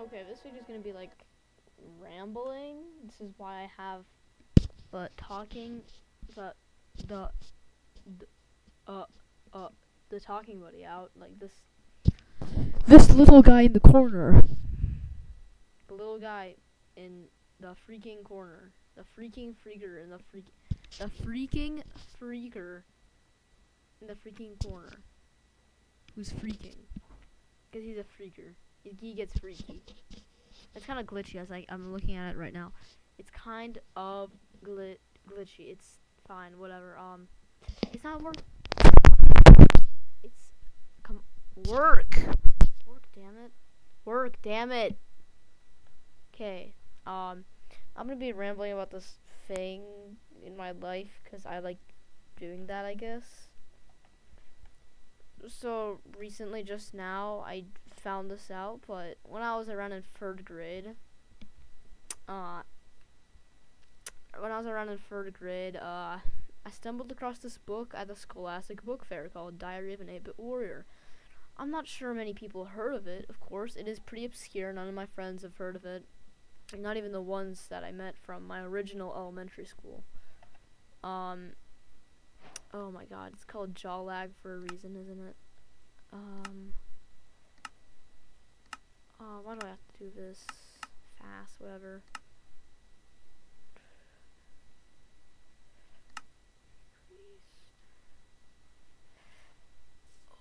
Okay, this video is gonna be like rambling. This is why I have but talking but the, the uh uh the talking buddy out like this This little guy in the corner. the little guy in the freaking corner. The freaking freaker in the freak the freaking freaker in the freaking corner. Who's freaking? Cause he's a freaker. He, gets freaky. It's kind of glitchy as I I'm looking at it right now. It's kind of glit glitchy. It's fine, whatever. Um, it's not work. It's come work. Work, damn it. Work, damn it. Okay. Um, I'm gonna be rambling about this thing in my life because I like doing that, I guess. So recently, just now, I found this out, but when I was around in third grade, uh, when I was around in third grade, uh, I stumbled across this book at the Scholastic Book Fair called Diary of an 8-Bit Warrior. I'm not sure many people heard of it, of course. It is pretty obscure. None of my friends have heard of it. Not even the ones that I met from my original elementary school. Um, oh my god, it's called Jaw Lag for a reason, isn't it? Um, oh, why do I have to do this fast, whatever.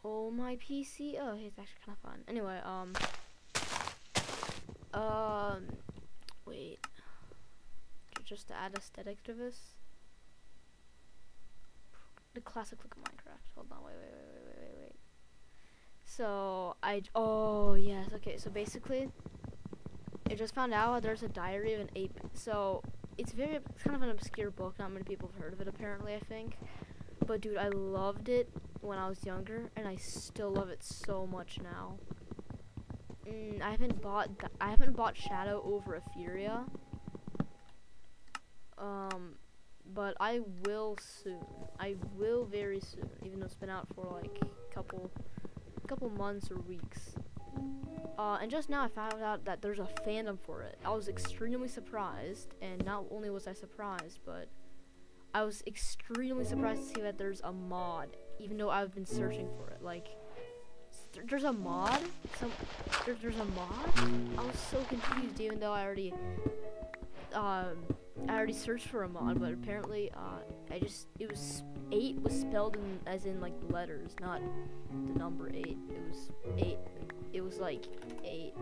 Oh, my PC. Oh, it's actually kind of fun. Anyway, um, um, wait. Just to add aesthetic to this. The classic look of Minecraft. Hold on, wait, wait, wait, wait. So I oh yes, okay. So basically, I just found out there's a Diary of an Ape. So it's very, it's kind of an obscure book. Not many people have heard of it. Apparently, I think. But dude, I loved it when I was younger, and I still love it so much now. Mm, I haven't bought I haven't bought Shadow over Etheria. Um, but I will soon. I will very soon, even though it's been out for like a couple, couple months or weeks. Uh, and just now I found out that there's a fandom for it. I was extremely surprised, and not only was I surprised, but I was extremely surprised to see that there's a mod, even though I've been searching for it. Like, there's a mod. Some there, there's a mod. I was so confused, even though I already, um, I already searched for a mod, but apparently, uh, I just it was eight was spelled in as in like letters, not the number eight. It was eight. It was like eight.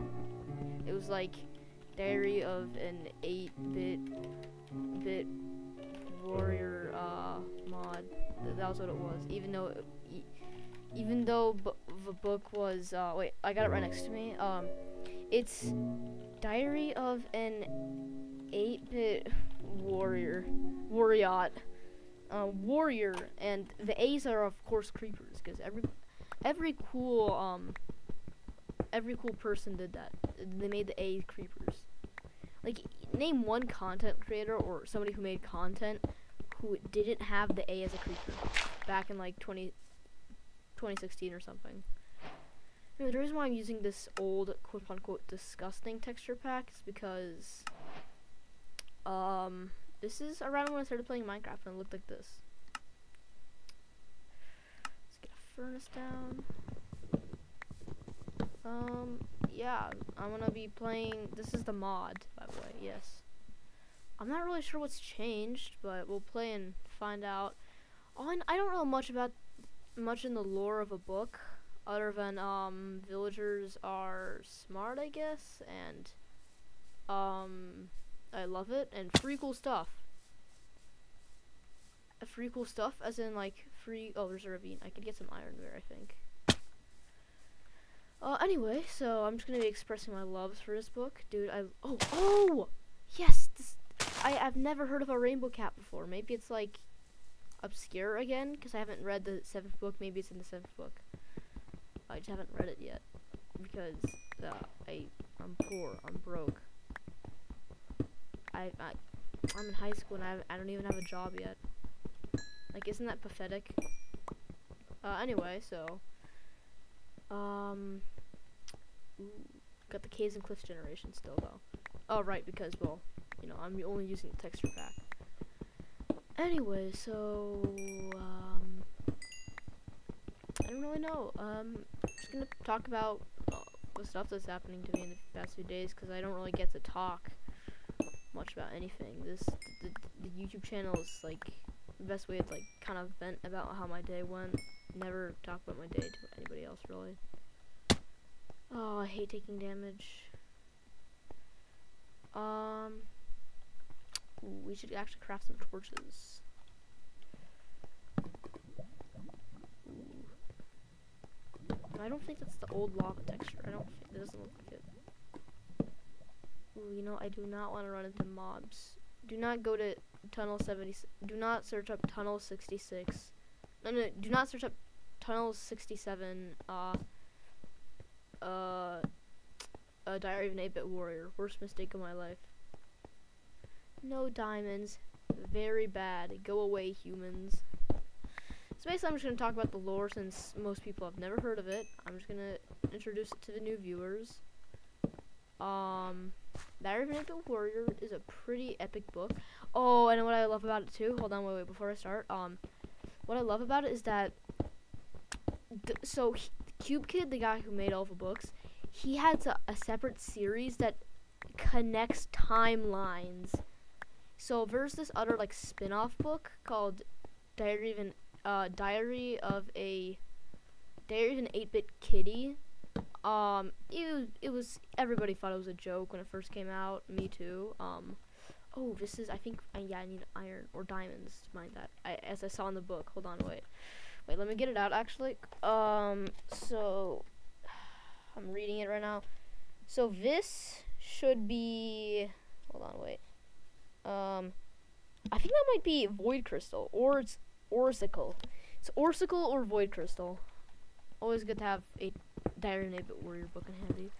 It was like Diary of an eight-bit bit warrior uh, mod. Th- that was what it was. Even though, it, even though the book was uh, wait, I got it right next to me. Um, it's Diary of an eight-bit warrior, warrior, uh, warrior, and the A's are of course creepers because every every cool um every cool person did that. They made the A creepers. Like name one content creator or somebody who made content who didn't have the A as a creeper back in like 20, 2016 or something. Anyway, the reason why I'm using this old quote unquote disgusting texture pack is because um this is around when I started playing Minecraft and it looked like this. Let's get a furnace down. Um, yeah, I'm gonna be playing. This is the mod, by the way. Yes. I'm not really sure what's changed, but we'll play and find out. All I, I don't know much about much in the lore of a book, other than um villagers are smart, I guess, and um I love it and free cool stuff. Uh, Free cool stuff, as in like free. Oh, there's a ravine. I could get some ironware, I think. Uh, anyway, so I'm just gonna be expressing my loves for this book, dude. I oh oh yes, this I I've never heard of a rainbow cat before. Maybe it's like obscure again because I haven't read the seventh book. Maybe it's in the seventh book. I just haven't read it yet because uh, I I'm poor. I'm broke. I I I'm in high school and I I don't even have a job yet. Like, isn't that pathetic? Uh, anyway, so um. Got the Caves and Cliffs generation still though. Oh right, because well, you know, I'm only using the texture pack. Anyway, so um, I don't really know. Um, just gonna talk about uh, the stuff that's happening to me in the past few days because I don't really get to talk much about anything. This the, the YouTube channel is like the best way to like kind of vent about how my day went. Never talk about my day to anybody else really. Oh, I hate taking damage. Um, ooh, we should actually craft some torches. I don't think that's the old lava texture. I don't think it doesn't look. Ooh, you know, I do not want to run into mobs. Do not go to tunnel 70. Do not search up tunnel 66. No, no, do not search up tunnel 67. Uh, uh, a Diary of an 8-Bit Warrior. Worst mistake of my life. No diamonds. Very bad. Go away, humans. So basically, I'm just going to talk about the lore since most people have never heard of it. I'm just going to introduce it to the new viewers. Um, An 8-Bit Warrior is a pretty epic book. Oh, and what I love about it too, hold on, wait, wait, before I start, um, what I love about it is that, so, he, Cube Kid, the guy who made all the books, he has a, a separate series that connects timelines. So there's this other like spin-off book called Diary of an uh, Diary of a Diary of an 8-bit kitty. Um, it was, it was everybody thought it was a joke when it first came out. Me too. Um, oh, this is I think uh, yeah I need iron or diamonds. Mind that. I, as I saw in the book. Hold on, wait, wait. Let me get it out actually. Um, so I'm reading it right now. So this should be. Hold on, wait. Um, I think that might be Void Crystal or it's Orsicle. It's Orsicle or Void Crystal. Always good to have a An 8-Bit Warrior book in handy.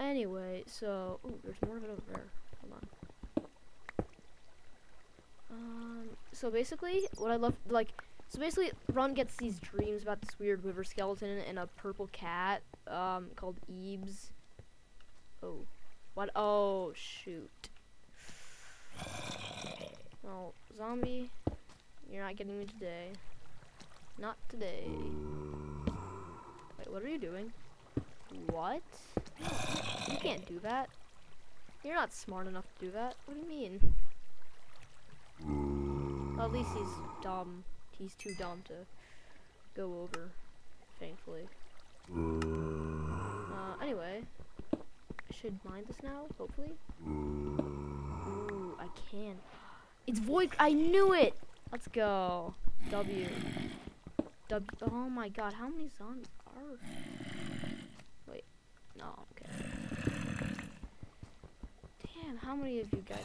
Anyway, so ooh, there's more of it over there. Hold on. Um, so basically, what I love, like, so basically, Runt gets these dreams about this weird river skeleton and a purple cat, um, called Eebs. Oh, what? Oh, shoot. Oh, zombie, you're not getting me today. Not today. What are you doing? What? You can't do that. You're not smart enough to do that. What do you mean? Well, at least he's dumb. He's too dumb to go over, thankfully. Uh, anyway, I should mind this now, hopefully. Ooh, I can. It's void. I knew it. Let's go. W. W. Oh my god, how many zombies are? Wait, no, okay. Damn, how many of you guys?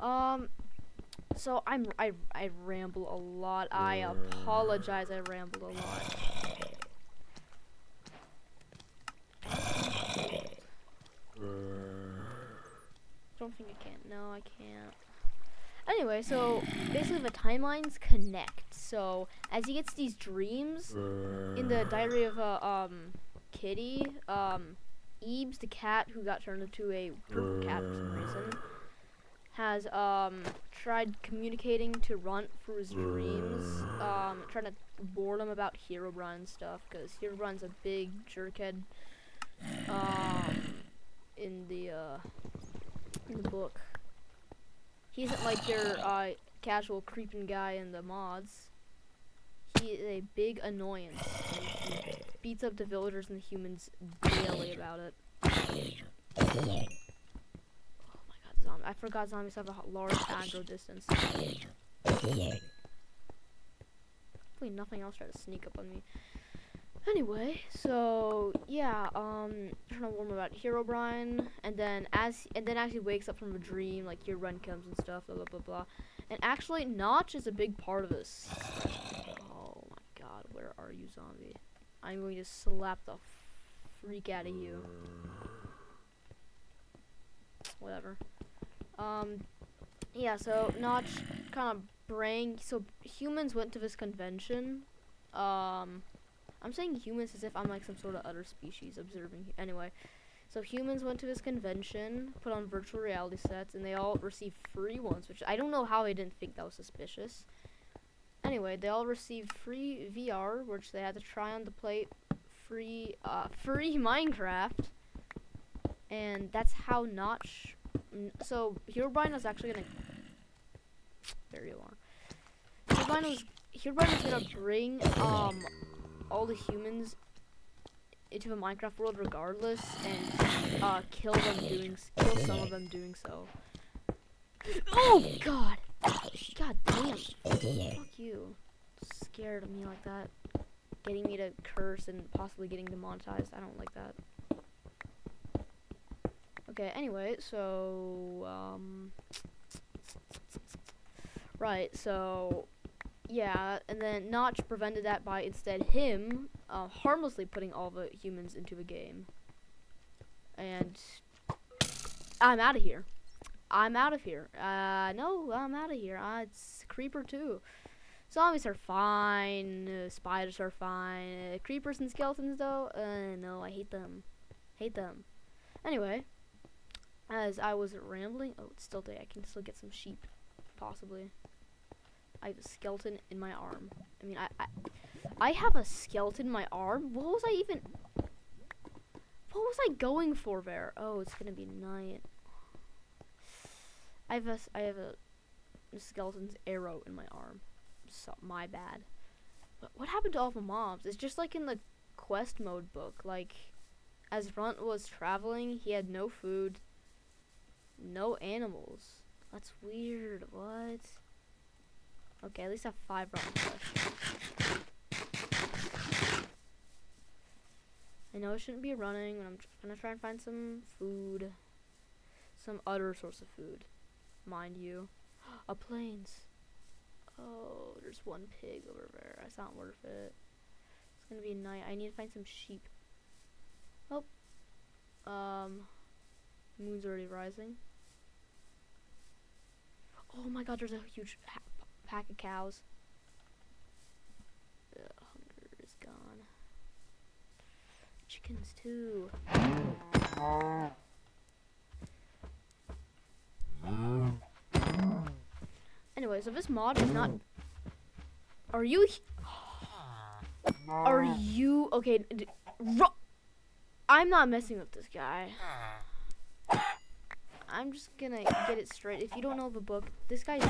Um, so I'm I I ramble a lot. I apologize. I rambled a lot. Don't think I can. No, I can't. Anyway, so basically the timelines connect. So as he gets these dreams in the diary of a um kitty, um Eebs the cat who got turned into a purple cat for some reason has um tried communicating to Runt through his dreams, um trying to warn him about Herobrine stuff because Herobrine's a big jerkhead um in the uh in the book. He isn't like your uh, casual creeping guy in the mods. He is a big annoyance. He beats up the villagers and the humans daily about it. Oh my god, zombie. I forgot zombies have a large aggro distance. Hopefully nothing else tried to sneak up on me. Anyway, so yeah, um, trying to warn him about Herobrine, and then as and then he wakes up from a dream, like your run comes and stuff, blah blah blah blah. And actually, Notch is a big part of this. Oh my God, where are you, zombie? I'm going to slap the freak out of you. Whatever. Um, yeah. So Notch kind of bring. So humans went to this convention. Um I'm saying humans as if I'm like some sort of other species observing. Anyway, so humans went to this convention, put on virtual reality sets, and they all received free ones, which I don't know how they didn't think that was suspicious. Anyway, they all received free VR, which they had to try on to play free, uh, free Minecraft, and that's how Notch. So Herobrine was actually gonna. There you are. Herobrine Herobrine gonna bring um all the humans into the Minecraft world regardless, and uh, kill them doing kill some of them doing so. Oh God! God damn! Fuck you! Scared of me like that, getting me to curse and possibly getting demonetized. I don't like that. Okay. Anyway, so um, right. So yeah, and then Notch prevented that by instead him uh, harmlessly putting all the humans into the game. And I'm out of here. I'm out of here. Uh, no, I'm out of here. Uh, it's Creeper too. Zombies are fine. Uh, spiders are fine. Uh, creepers and skeletons though, uh, no, I hate them. Hate them. Anyway, as I was rambling, oh, it's still day. I can still get some sheep, possibly. I have a skeleton in my arm. I mean, I, I, I have a skeleton in my arm. What was I even? What was I going for there? Oh, it's gonna be night. I have a, I have a skeleton's arrow in my arm. So my bad. What, what happened to all the mobs? It's just like in the quest mode book. Like, as Runt was traveling, he had no food, no animals. That's weird. What? Okay, at least I have five flesh. I know I shouldn't be running, but I'm gonna try and find some food. Some other source of food, mind you. A plains. Oh, there's one pig over there. That's not worth it. It's gonna be night. I need to find some sheep. Oh. Um. Moon's already rising. Oh my god, there's a huge pack of cows. Ugh, hunger is gone. Chickens too. Anyway, so this mod is not. Are you? Are you okay? I'm not messing with this guy. I'm just gonna get it straight. If you don't know the book, this guy's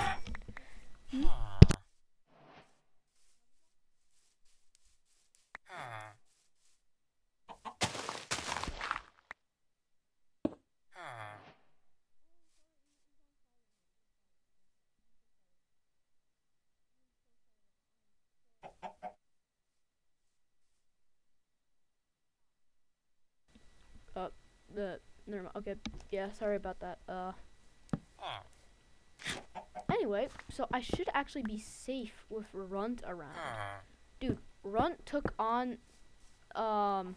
the never mind. Okay, yeah, sorry about that. Uh. Anyway, so I should actually be safe with Runt around. Dude, Runt took on. Um,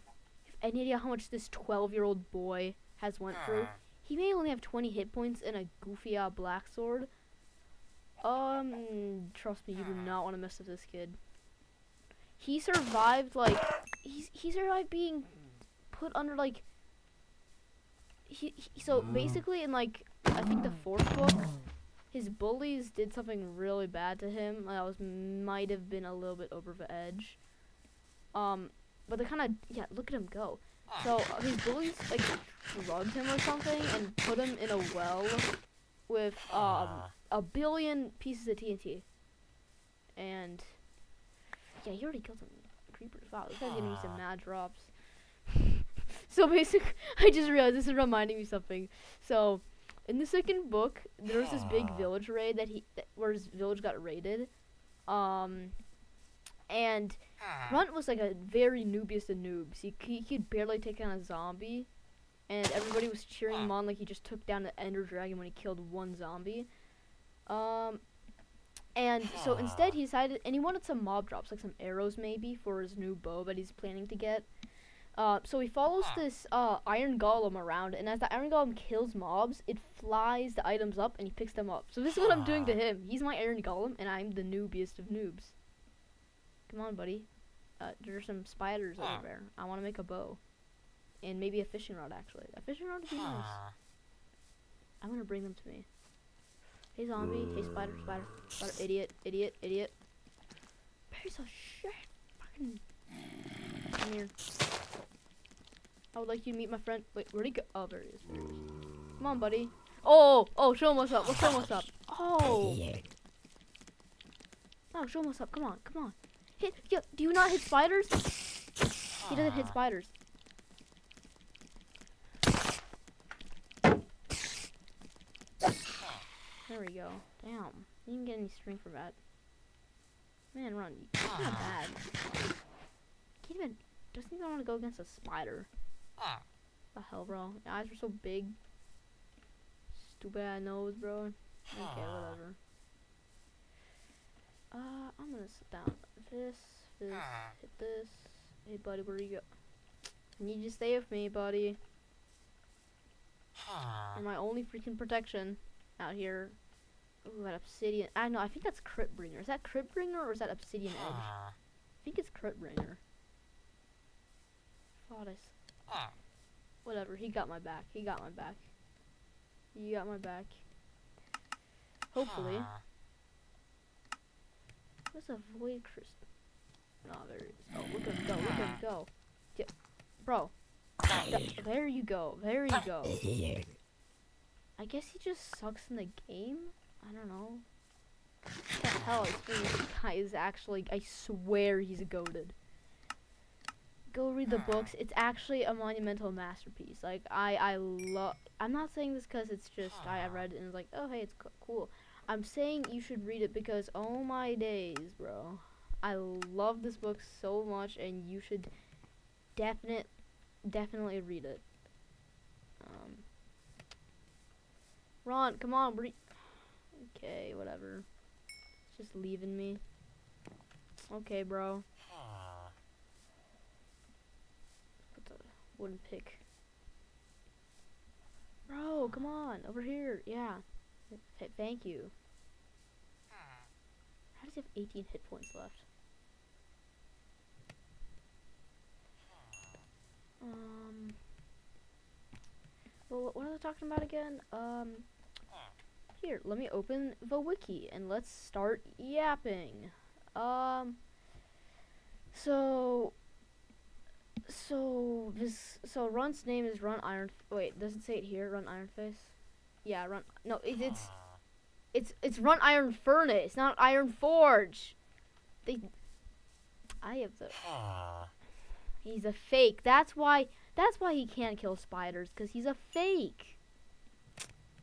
any idea how much this 12-year-old boy has went through? He may only have 20 hit points and a goofy uh, black sword. Um, trust me, you do not want to mess with this kid. He survived like he's he survived being put under like he, he so basically in like I think the fourth book, his bullies did something really bad to him. That was might have been a little bit over the edge. Um, but they kind of yeah, look at him go. So uh, his bullies like drugged him or something and put him in a well with um a billion pieces of TNT. And yeah, he already killed some creepers. Wow, this guy's giving me some mad drops. so basically, I just realized this is reminding me something. So in the second book, there was this big village raid that he that, where his village got raided. Um, and Runt was like a very noobiest of noobs. He, he could barely take on a zombie, and everybody was cheering him on like he just took down the Ender Dragon when he killed one zombie. Um, and so instead he decided, and he wanted some mob drops, like some arrows maybe for his new bow that he's planning to get. Uh, so he follows this uh, iron golem around, and as the iron golem kills mobs, it flies the items up and he picks them up. So this is what I'm doing to him. He's my iron golem, and I'm the noobiest of noobs. Come on, buddy. uh, there's some spiders over there. I want to make a bow, and maybe a fishing rod. Actually, a fishing rod would be nice. I'm gonna bring them to me. Hey zombie. Hey spider. Spider. Spider. Idiot. Idiot. Idiot. Piece of shit. Fucking. Come here. I would like you to meet my friend. Wait, where'd he go? Oh, there he is. Come on, buddy. Oh, oh, show him what's up. Let's show him what's up. Oh. Oh, show him what's up. Come on, come on. Hit. Yo, do you not hit spiders? He doesn't hit spiders. There we go. Damn. You didn't get any string for that. Man, run. Not bad. Can't even. Doesn't even want to go against a spider. Ah. The hell, bro? Your eyes are so big. Stupid ass nose, bro. Okay, ah. whatever. Uh, I'm gonna sit down. This, this, ah. hit this. Hey, buddy, where you go? I need you to stay with me, buddy. You're my only freaking protection out here. Ooh, that obsidian. I know. I think that's Crypt Bringer. Is that Crypt Bringer or is that Obsidian Edge? I think it's Crypt Bringer. Thought I. s- Whatever. He got my back. He got my back. He got my back. Hopefully. Ah. Let's avoid Chris. Oh, there he is. Oh, look at him go. Look at him go. Yeah. Bro. Th- there you go. There you go. I guess he just sucks in the game. I don't know. What the hell? I swear this guy is actually. I swear he's goaded. Go read the books. It's actually a monumental masterpiece. Like I, I love. I'm not saying this because it's just I, I read it and was like, oh hey, it's co- cool. I'm saying you should read it because oh my days, bro. I love this book so much, and you should definite, definitely read it. Um, Ron, come on, re- Okay, whatever. It's just leaving me. Okay, bro. Put the wooden pick. Bro, come on, over here. Yeah. Th- thank you. How does he have 18 hit points left? Um. Well, what was I talking about again? Um. Here, let me open the wiki and let's start yapping. Um. So. So this so Run's name is Run Iron. Wait, doesn't say it here? Run Iron Face. Yeah, Run. No, it, it's it's it's Run Iron Furnace, not Iron Forge. They. I have the. He's a fake. That's why. That's why he can't kill spiders, cause he's a fake.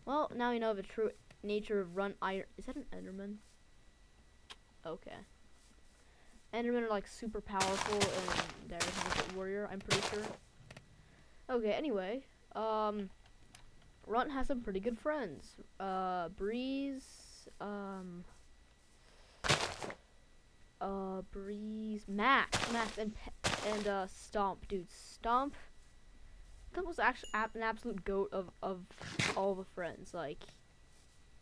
Well, now you know the true nature of Run Iron. Is that an Enderman? Okay. Endermen are like super powerful, and there's a warrior. I'm pretty sure. Okay. Anyway, um, Runt has some pretty good friends. Uh, Breeze. Um. Uh, Breeze, Max, Max, and and uh, Stomp, dude, Stomp. Stomp was actually an absolute goat of of all the friends. Like,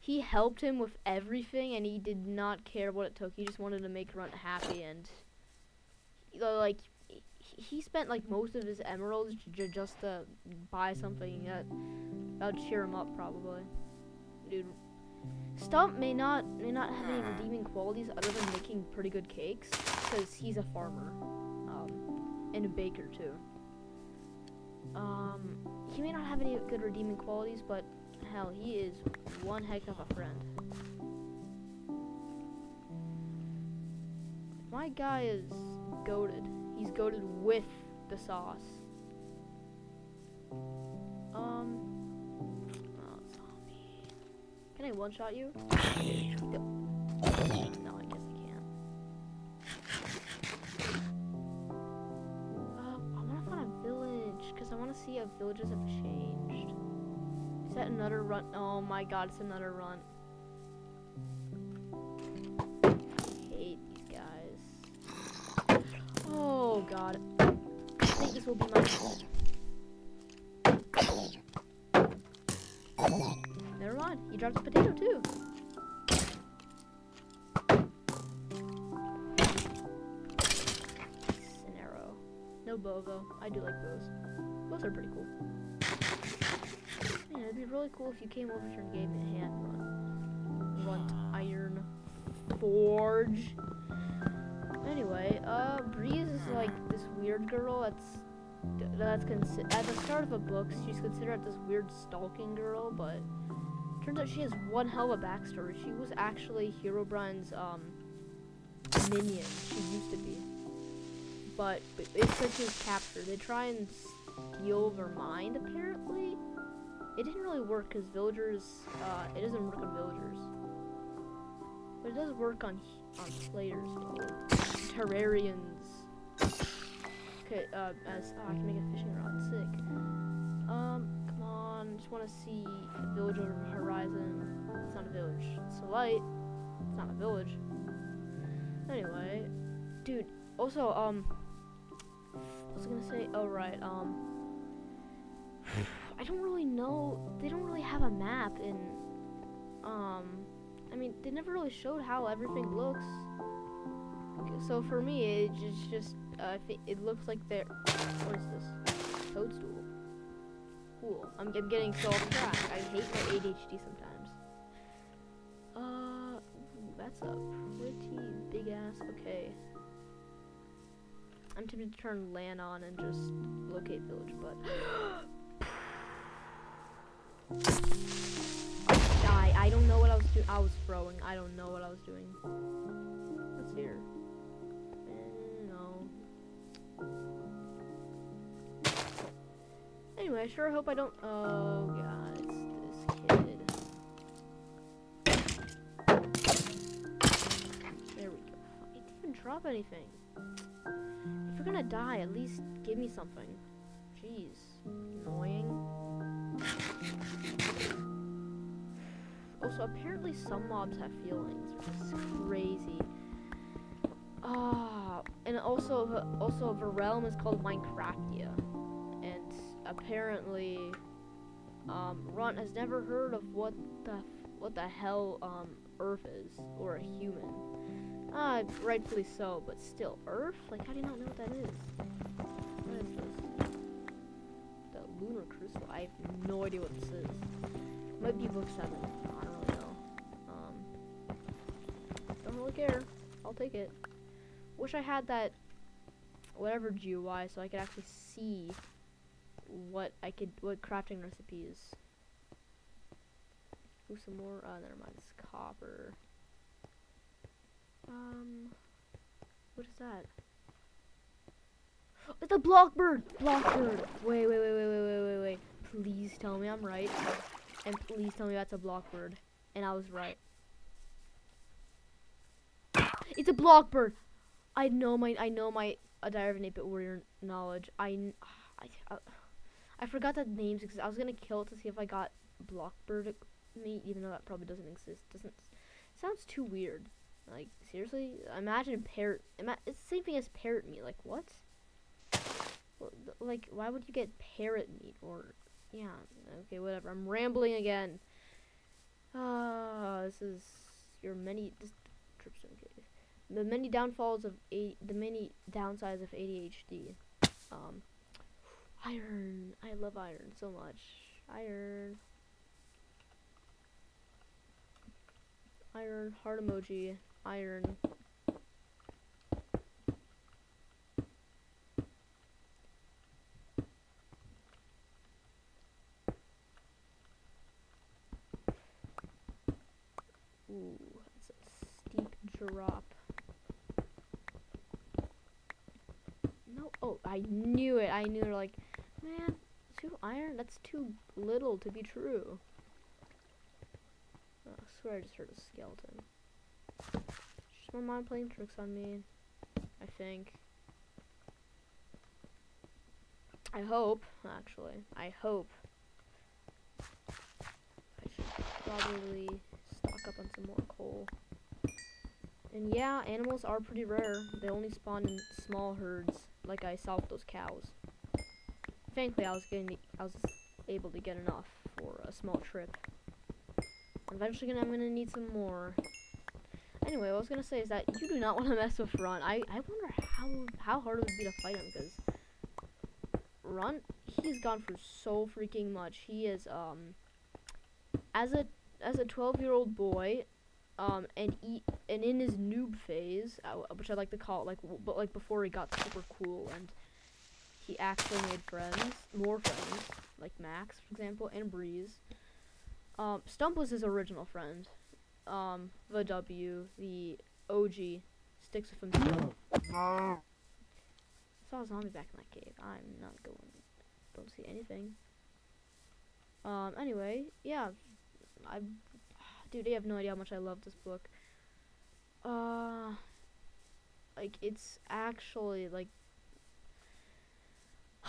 he helped him with everything, and he did not care what it took. He just wanted to make Runt happy, and like he, spent like most of his emeralds j- just to buy something that that would cheer him up, probably. Dude, Stump may not may not have any redeeming qualities other than making pretty good cakes, because he's a farmer, um, and a baker too. Um, he may not have any good redeeming qualities, but hell, he is one heck of a friend. My guy is goaded. He's goaded with the sauce. Um, oh, zombie. Can I one shot you? No, I guess I can't. Uh, I want to find a village because I want to see if villages have changed. Is that another run? Oh my god, it's another run. Hate these guys. Oh god. I think this will be my. Never mind. He dropped a potato too. An arrow. No bow though. I do like bows. Bows are pretty cool. It'd be really cool if you came over here and gave me a hand run. Iron Forge. Anyway, uh, Breeze is like this weird girl that's that's at the start of a book she's considered this weird stalking girl, but turns out she has one hell of a backstory. She was actually Herobrine's um minion. She used to be, but but it's like she was captured. They try and steal her mind apparently. It didn't really work because villagers. Uh, it doesn't work on villagers, but it does work on on players terrarians. Okay, uh, as oh, I can make a fishing rod. Sick. Um, come on. Just want to see a village over horizon. It's not a village. It's a light. It's not a village. Anyway, dude. Also, um, I was gonna say. Oh right. Um, I don't really know. They don't really have a map in. Um, I mean, they never really showed how everything looks. So for me, it just just uh, it looks like they're. What is this? Toadstool. Cool. I'm, I'm getting so off track. I hate my ADHD sometimes. Uh, that's a pretty big ass. Okay. I'm tempted to turn LAN on and just locate village, but. I I don't know what I was doing. I was throwing. I don't know what I was doing. What's here? Mm, no. Anyway, I sure hope I don't. Oh god, it's this kid. There we go. Didn't even drop anything. If you're gonna die, at least give me something. Jeez, Also, apparently some mobs have feelings, which is crazy. Ah, and also, also, the realm is called Minecraftia and apparently um, Runt has never heard of what the what the hell um, Earth is or a human. Ah, uh, rightfully so, but still, Earth? Like, how do you not know what that is? What is this? The lunar crystal. I have no idea what this is. Might be book seven. Care. I'll take it. Wish I had that whatever GUI so I could actually see what I could, what crafting recipes. Ooh, some more, uh, never mind, it's copper. Um, what is that? It's a blockbird! Blockbird! Wait, wait, wait, wait, wait, wait, wait, wait. Please tell me I'm right. And please tell me that's a blockbird. And I was right. It's a blockbird! I know my, I know my, a Diary of an 8-Bit Warrior knowledge. I, I, I, I forgot the names because I was gonna kill it to see if I got Blockbird meat, even though that probably doesn't exist. Doesn't sounds too weird. Like seriously, imagine parrot. Ima it's the same thing as parrot meat. Like what? Like why would you get parrot meat or yeah? Okay, whatever. I'm rambling again. Ah, uh, this is your many description. Okay, the many downfalls of a the many downsides of ADHD. Um, Iron. I love iron so much. Iron. Iron. Heart emoji. Iron. Ooh, that's a steep drop. No, oh, I knew it. I knew like Man, two iron? That's too little to be true. Oh, I swear I just heard a skeleton. Just my mind playing tricks on me. I think. I hope, actually. I hope. I should probably stock up on some more coal. And yeah, animals are pretty rare. They only spawn in small herds, like I with those cows thankfully I was getting I was able to get enough for a small trip. Eventually gonna, I'm gonna need some more. Anyway, what I was gonna say is that you do not want to mess with Runt. I I wonder how how hard it would be to fight him because Grunt, he's gone through so freaking much. He is um as a as a 12 year old boy, um, and he and in his noob phase, uh, which I like to call it, like w- but like before he got super cool and he actually made friends, more friends, like Max, for example, and Breeze. Um, Stump was his original friend. Um, the W, the OG, sticks with him still. I saw a zombie back in that cave. I'm not going. Don't see anything. Um. Anyway, yeah. I, dude, I have no idea how much I love this book. Uh. Like it's actually like.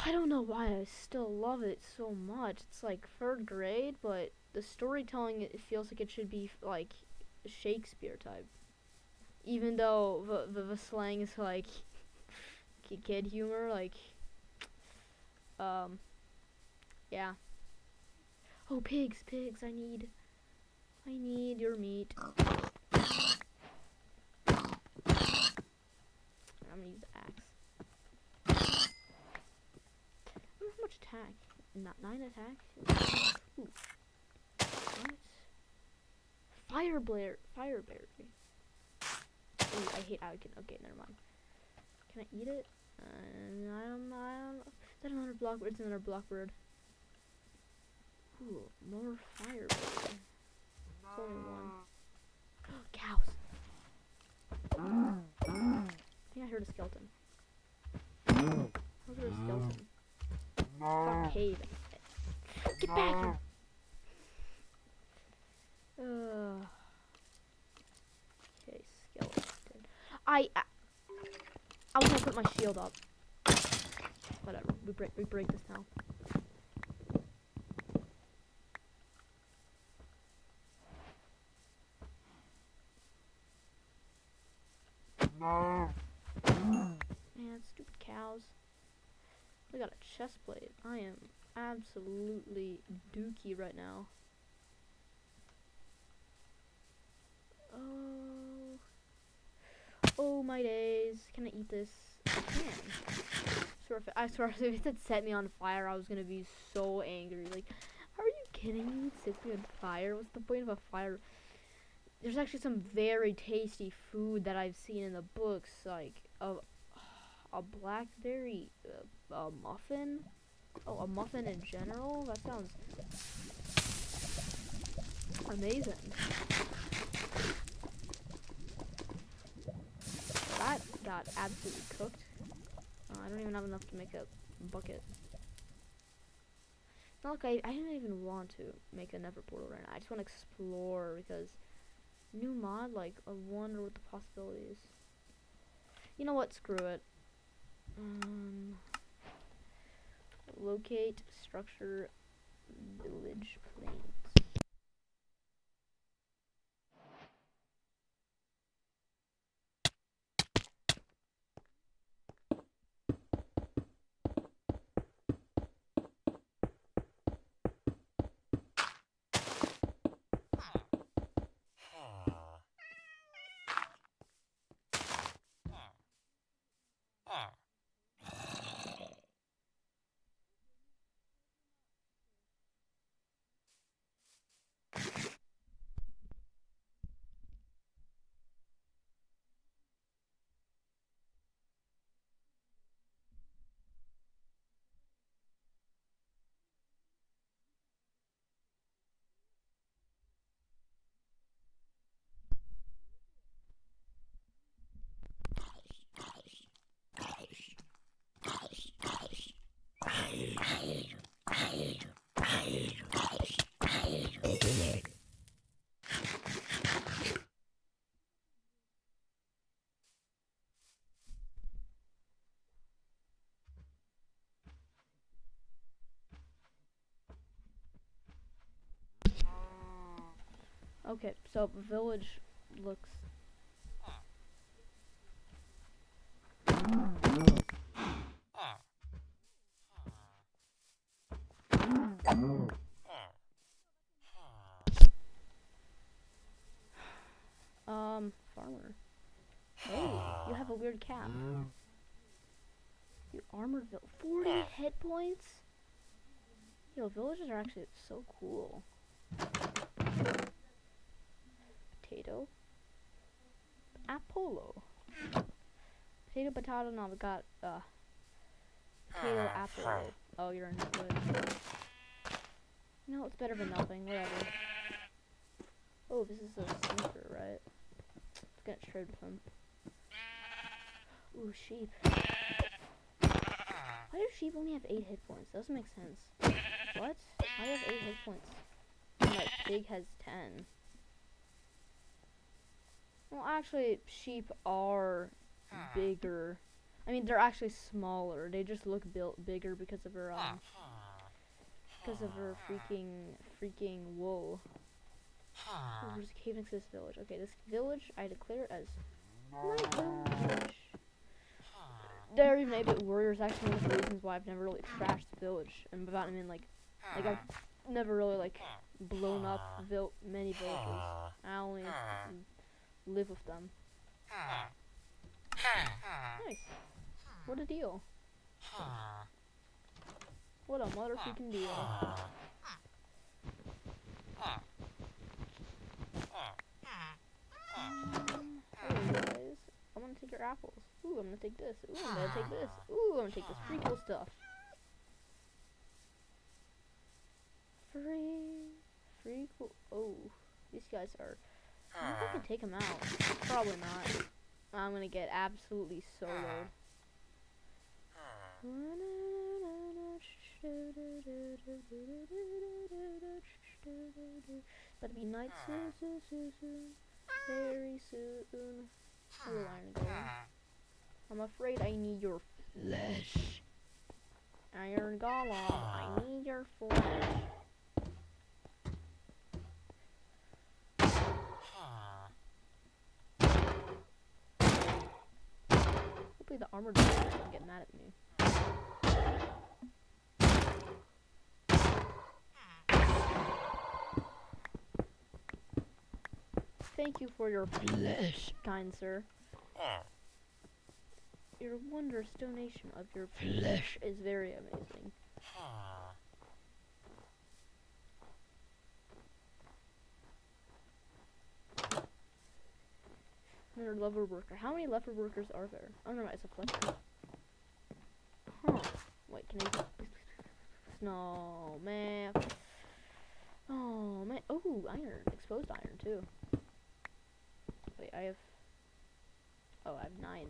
I don't know why I still love it so much. It's like third grade, but the storytelling it feels like it should be like Shakespeare type. Even though the the, the slang is like kid humor, like um yeah. Oh pigs, pigs, I need I need your meat. I'm gonna use the axe. How much attack. Not nine attack. Ooh. What? Fire blare fireberry. Ooh, I hate can okay, never mind. Can I eat it? Uh, I don't. I don't. Is that another blockbird? It's another blockbird. Ooh, more fire. It's only one. Cows. I think I heard a skeleton. I heard a skeleton. Fuck cave. Get back here. Uh, okay, skeleton. I, I I was gonna put my shield up. Whatever. We break we break this now. Man, stupid cows. We got a chest plate. I am absolutely dookie right now. Oh. Oh my days. Can I eat this? I can. Swear if, I swear if it set me on fire, I was gonna be so angry. Like, how are you kidding me? It sets me on fire? What's the point of a fire? There's actually some very tasty food that I've seen in the books, like a a blackberry uh, a muffin. Oh, a muffin in general. That sounds amazing. That got absolutely cooked. Uh, I don't even have enough to make a bucket. Not like I, I didn't even want to make a nether portal right now. I just want to explore because new mod, like, I wonder what the possibilities. You know what? Screw it. Um, locate structure village plains. Okay, so village looks. Um, farmer. Hey, you have a weird cap. You armored vill 40 hit points? Yo, villages are actually so cool. Potato. Apollo. Potato, potato, no, we got, uh, potato, apple. Oh, you're in good. No, it's better than nothing, whatever. Oh, this is a sneaker, right? Let's get trade with him. Ooh, sheep. Why do sheep only have 8 hit points? That doesn't make sense. What? Why do you have 8 hit points? And that pig has 10. Well, actually, sheep are bigger. I mean, they're actually smaller. They just look built bigger because of her, um, because of her freaking, freaking wool. Oh, there's a cave next to this village. Okay, this village I declare as my village. there are even a bit warriors. Actually, one of the reasons why I've never really trashed the village, and about I mean like, like I've never really like blown up vil- many villages. I only live with them. Nice. What a deal. What a mother freaking deal. Hey guys, I'm gonna take your apples. Ooh, I'm gonna take this. Ooh, I'm gonna take this. Ooh, I'm gonna take this free cool stuff. Free, free cool. Oh, these guys are. I think I can take them out. Probably not. I'm gonna get absolutely soloed. Uh-huh. Better be night uh-huh. soon, soon, soon, soon. Very soon. Hello, Iron uh-huh. Golem. I'm afraid I need your flesh. Iron Golem, I need your flesh. Hopefully the armored guy doesn't get mad at me. Thank you for your flesh, kind sir. Your wondrous donation of your flesh is very amazing. Another lever worker. How many lever workers are there? Oh no, it's a fletcher. Huh. Wait, can I... No, man. Oh, man. Oh, iron. Exposed iron, too. Wait, I have... Oh, I have nine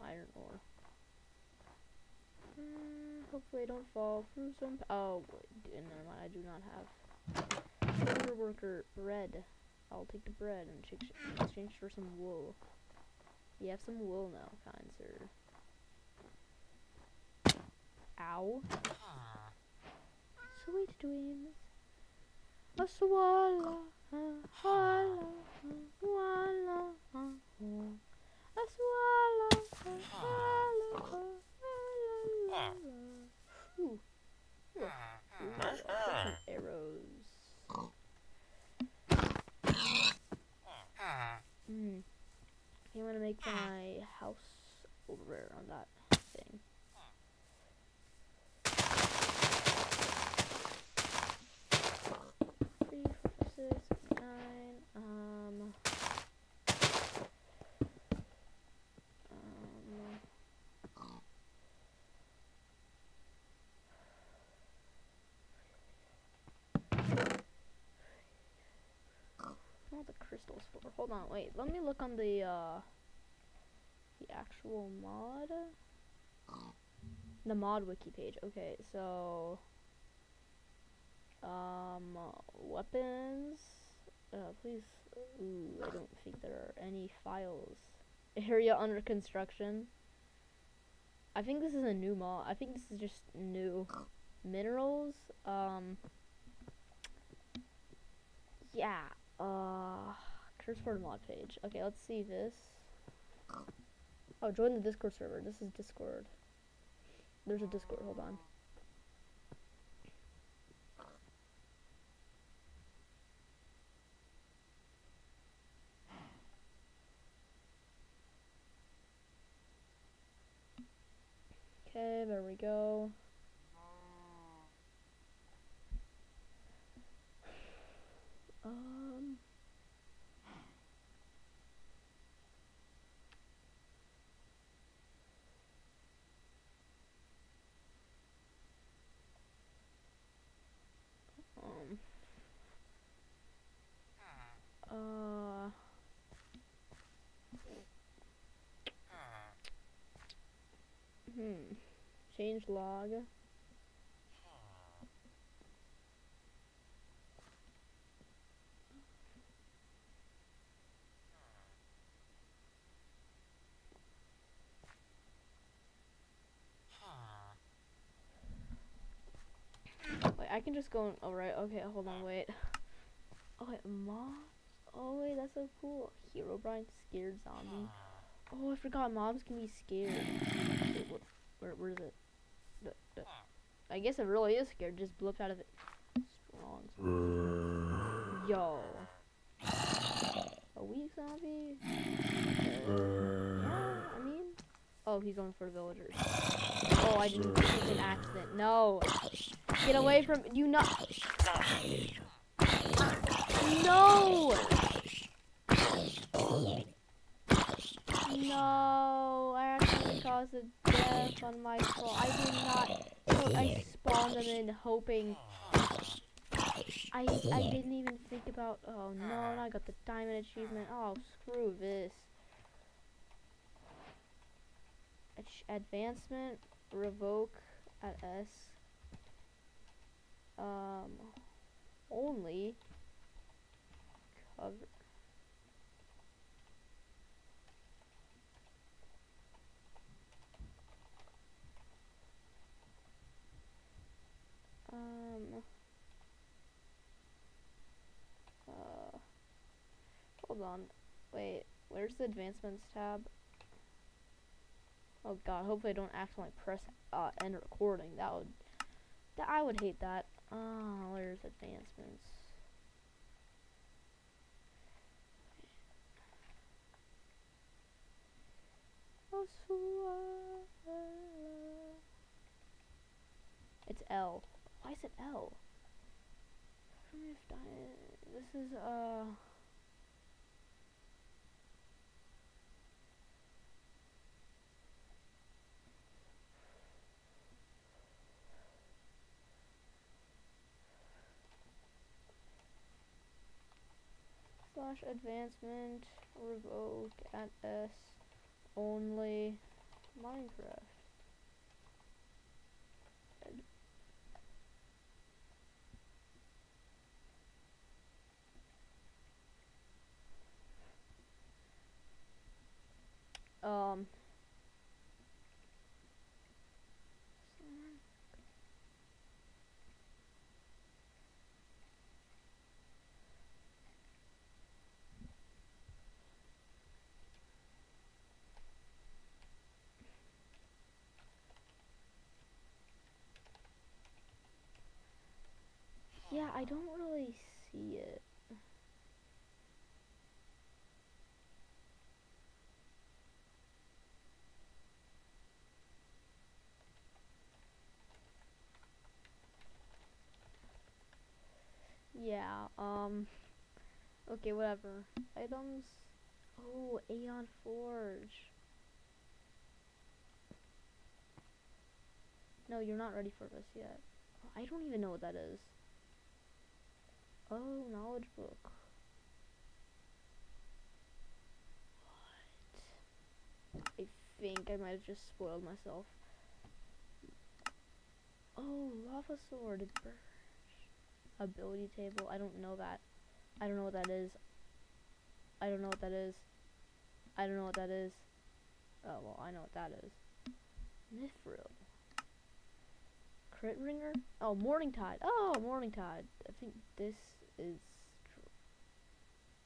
iron ore. Hmm, hopefully I don't fall through some... Oh, wait, never mind. I do not have... Lever worker bread. I'll take the bread and exchange, for some wool. You have some wool now, kind sir. Ow. Ah. Sweet dreams. A swallow, a swallow, a swallow, a swallow, a swallow. Ah. Ooh. Ah. Ooh. Ooh, I'll put some arrows. Hmm. I'm gonna make my house over there on that thing. Three, four, six, nine. Um. Crystals for. Hold on, wait. Let me look on the uh the actual mod. The mod wiki page. Okay, so um weapons. Uh, please. Ooh, I don't think there are any files. Area under construction. I think this is a new mod. I think this is just new minerals. Um. Yeah. Uh, the mod page. Okay, let's see this. Oh, join the Discord server. This is Discord. There's a Discord. Hold on. Okay, there we go. Um. Um. Uh. Hmm. Change log. I can just go. In, oh right. Okay. Hold on. Wait. Oh wait. Mobs. Oh wait. That's so cool. Herobrine scared zombie. Oh, I forgot. Mobs can be scared. Wait, where, where is it? I guess it really is scared. Just blipped out of it. Strong. Yo. A weak zombie? Yeah, I mean. Oh, he's going for the villagers. Oh, I didn't. An accident. No. Get away from you! Not. No. No, caused a death on my fault. I did not. I spawned them in hoping. I I didn't even think about. Oh no, I got the diamond achievement. Oh screw this. Advancement revoke at S. Um, only cover. Um. Uh. Hold on. Wait. Where's the advancements tab? Oh god. Hopefully I don't accidentally press uh, end recording. That would. That I would hate that. Ah, where's advancements? It's L. Why is it L? This is uh. Slash advancement revoke at S only Minecraft. Um. Yeah, I don't really see it. Yeah, um okay, whatever. Items Oh, Aeon Forge. No, you're not ready for this yet. I don't even know what that is. Oh, knowledge book. What? I think I might have just spoiled myself. Oh, lava sword. It burns. Ability table. I don't know that. I don't know what that is. I don't know what that is. I don't know what that is. Oh, well, I know what that is. Mithril. Crit ringer? Oh, morning tide. Oh, morning tide. I think this is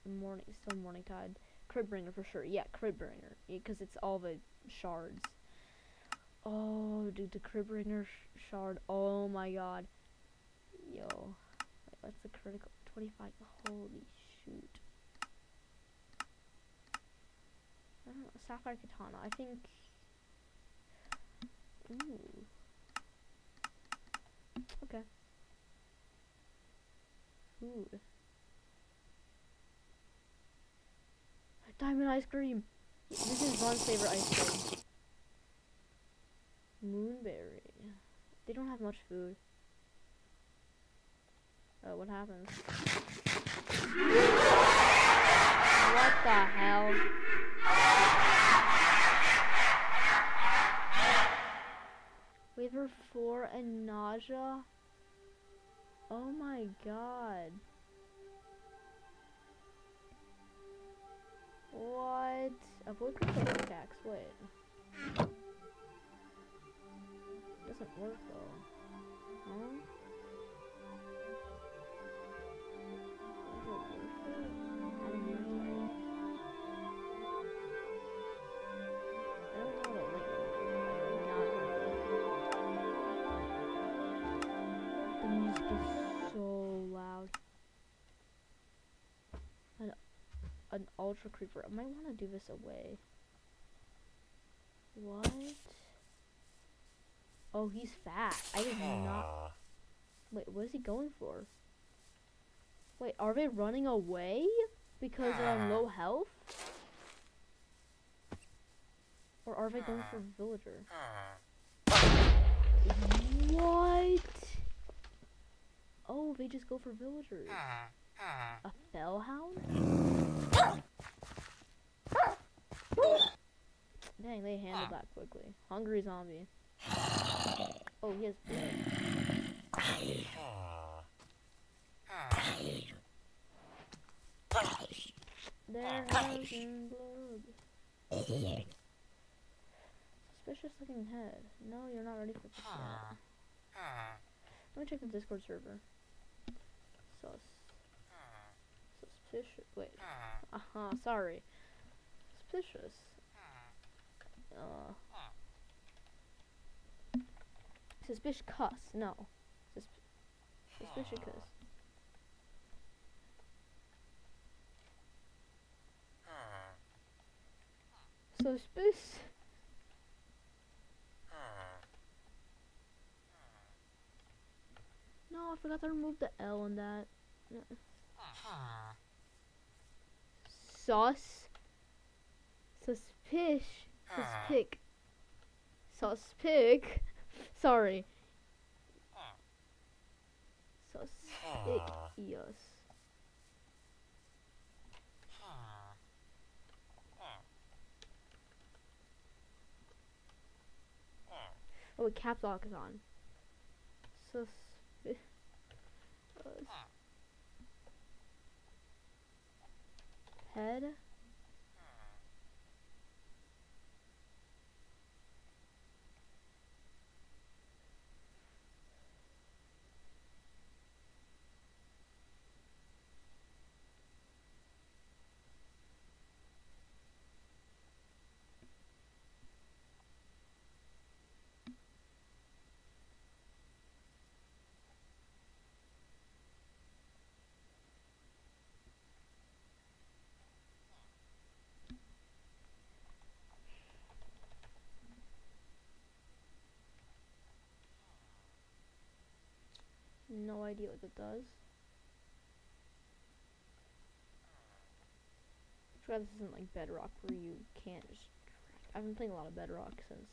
morning. Still morning tide. Crib bringer for sure. Yeah, crib bringer. Because it's all the shards. Oh, dude, the crib bringer sh- shard. Oh my god. Yo, What's the critical? 25. Holy shoot. Sapphire katana. I think. Ooh. Okay. Food. Diamond ice cream. This is Ron's favorite ice cream. Moonberry. They don't have much food. Oh, what happened? What the hell? Waiver 4 and nausea? Oh my god. What? Avoid control attacks. Wait. Doesn't work though. An ultra creeper. I might want to do this away. What? Oh, he's fat. I did not. Wait, what is he going for? Wait, are they running away because they're on low health? Or are they going for hmm. villager? Hmm. What? Oh, they just go for villagers. Hmm. A fellhound? Dang, they handled that quickly. Hungry zombie. Oh, he has blood. There has been blood. Suspicious looking head. No, you're not ready for this yet. Let me check the Discord server. Sus. Suspicious. Wait. Uh huh. Sorry. Suspicious. Hmm. Uh. Hmm. Suspicious cuss. No. Sus- suspicious cuss. Suspicious. No, I forgot to remove the L on that. Sus. Suspish. Suspic. Ah. Suspic. Sorry. Suspicious. Ah. Oh, caps lock is on. Suspi- Head. No idea what that does. I Forgot this isn't like Bedrock where you can't just. I've been playing a lot of Bedrock since.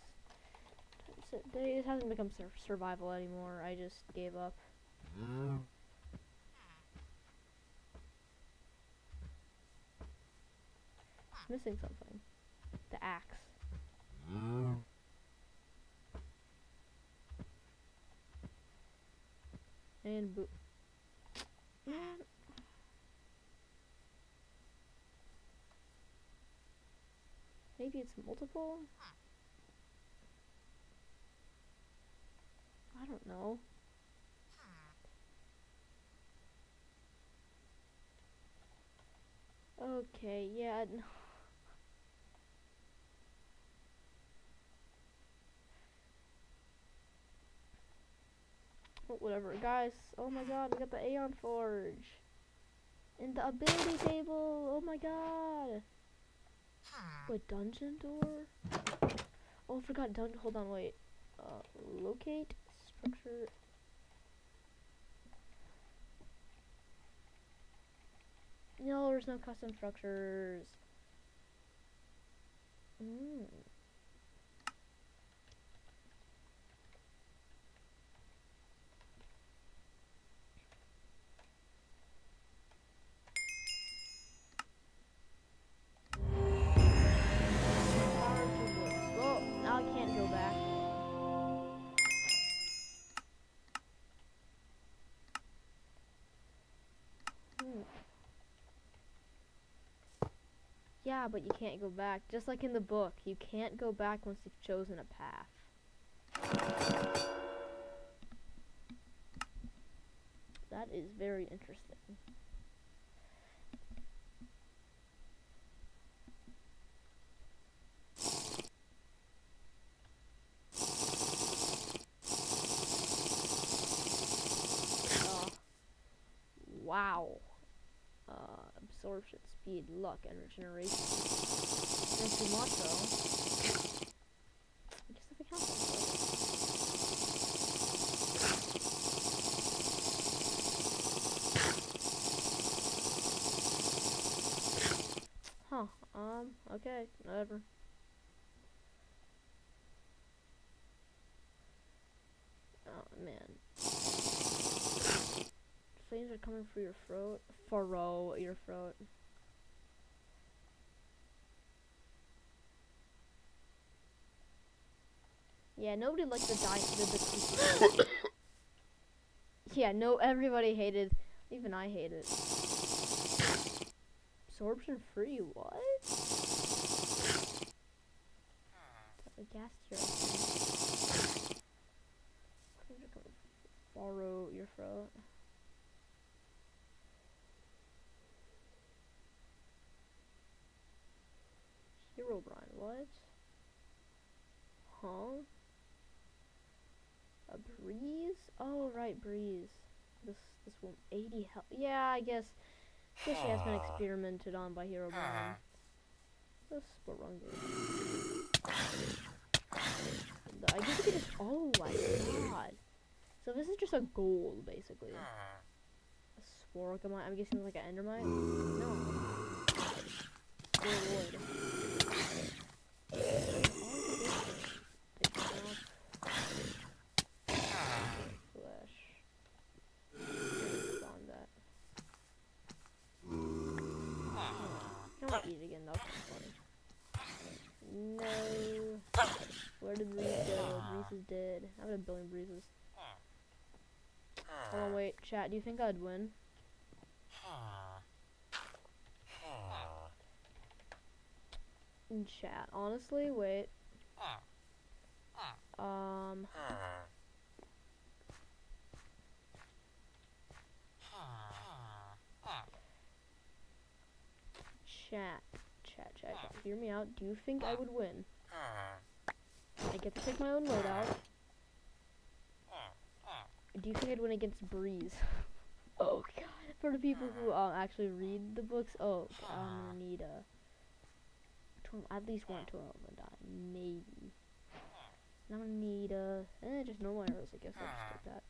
It hasn't become sur- survival anymore. I just gave up. Missing something. The axe. And boot. Man. Maybe it's multiple? I don't know. Okay, yeah. No. whatever. Guys, oh my god, we got the Aeon Forge. And the ability table, oh my god. Wait, dungeon door? Oh, I forgot dungeon, hold on, wait. Uh, locate, structure. No, there's no custom structures. Mmm. Yeah, but you can't go back. Just like in the book, you can't go back once you've chosen a path. That is very interesting. Uh, wow. Uh, absorption, speed, luck, and regeneration. Not too much though. I guess nothing happens. Huh. Um. Okay. Whatever. Oh man. Coming for your throat. Furrow your throat. Yeah, nobody liked the di- the, the. Yeah, no, everybody hated. Even I hate it. Absorption free, what? A gas tier. I think. Flames are coming f- Furrow your throat. Herobrine, what? Huh? A breeze? Oh right, breeze. This this one eighty health. Yeah, I guess. Guess she has been experimented on by Herobrine. The Sporungus. I guess you could just. Oh my god. So this is just a gold, basically. A Sporogomite. I'm guessing like an Endermite. No. No. Where did Breeze go? Breeze is dead. I have a billion breezes. Hold on, wait. Chat, do you think I'd win? In chat. Honestly, wait. Um. Chat. Chat, chat, chat. Hear me out. Do you think I would win? I get to pick my own loadout. Do you think I'd win against Breeze? oh god. For the people who uh, actually read the books, oh, I'm gonna need a. At least one, one twelve and die. Maybe. And I'm gonna need a. Just normal arrows, I guess. I'll just take that.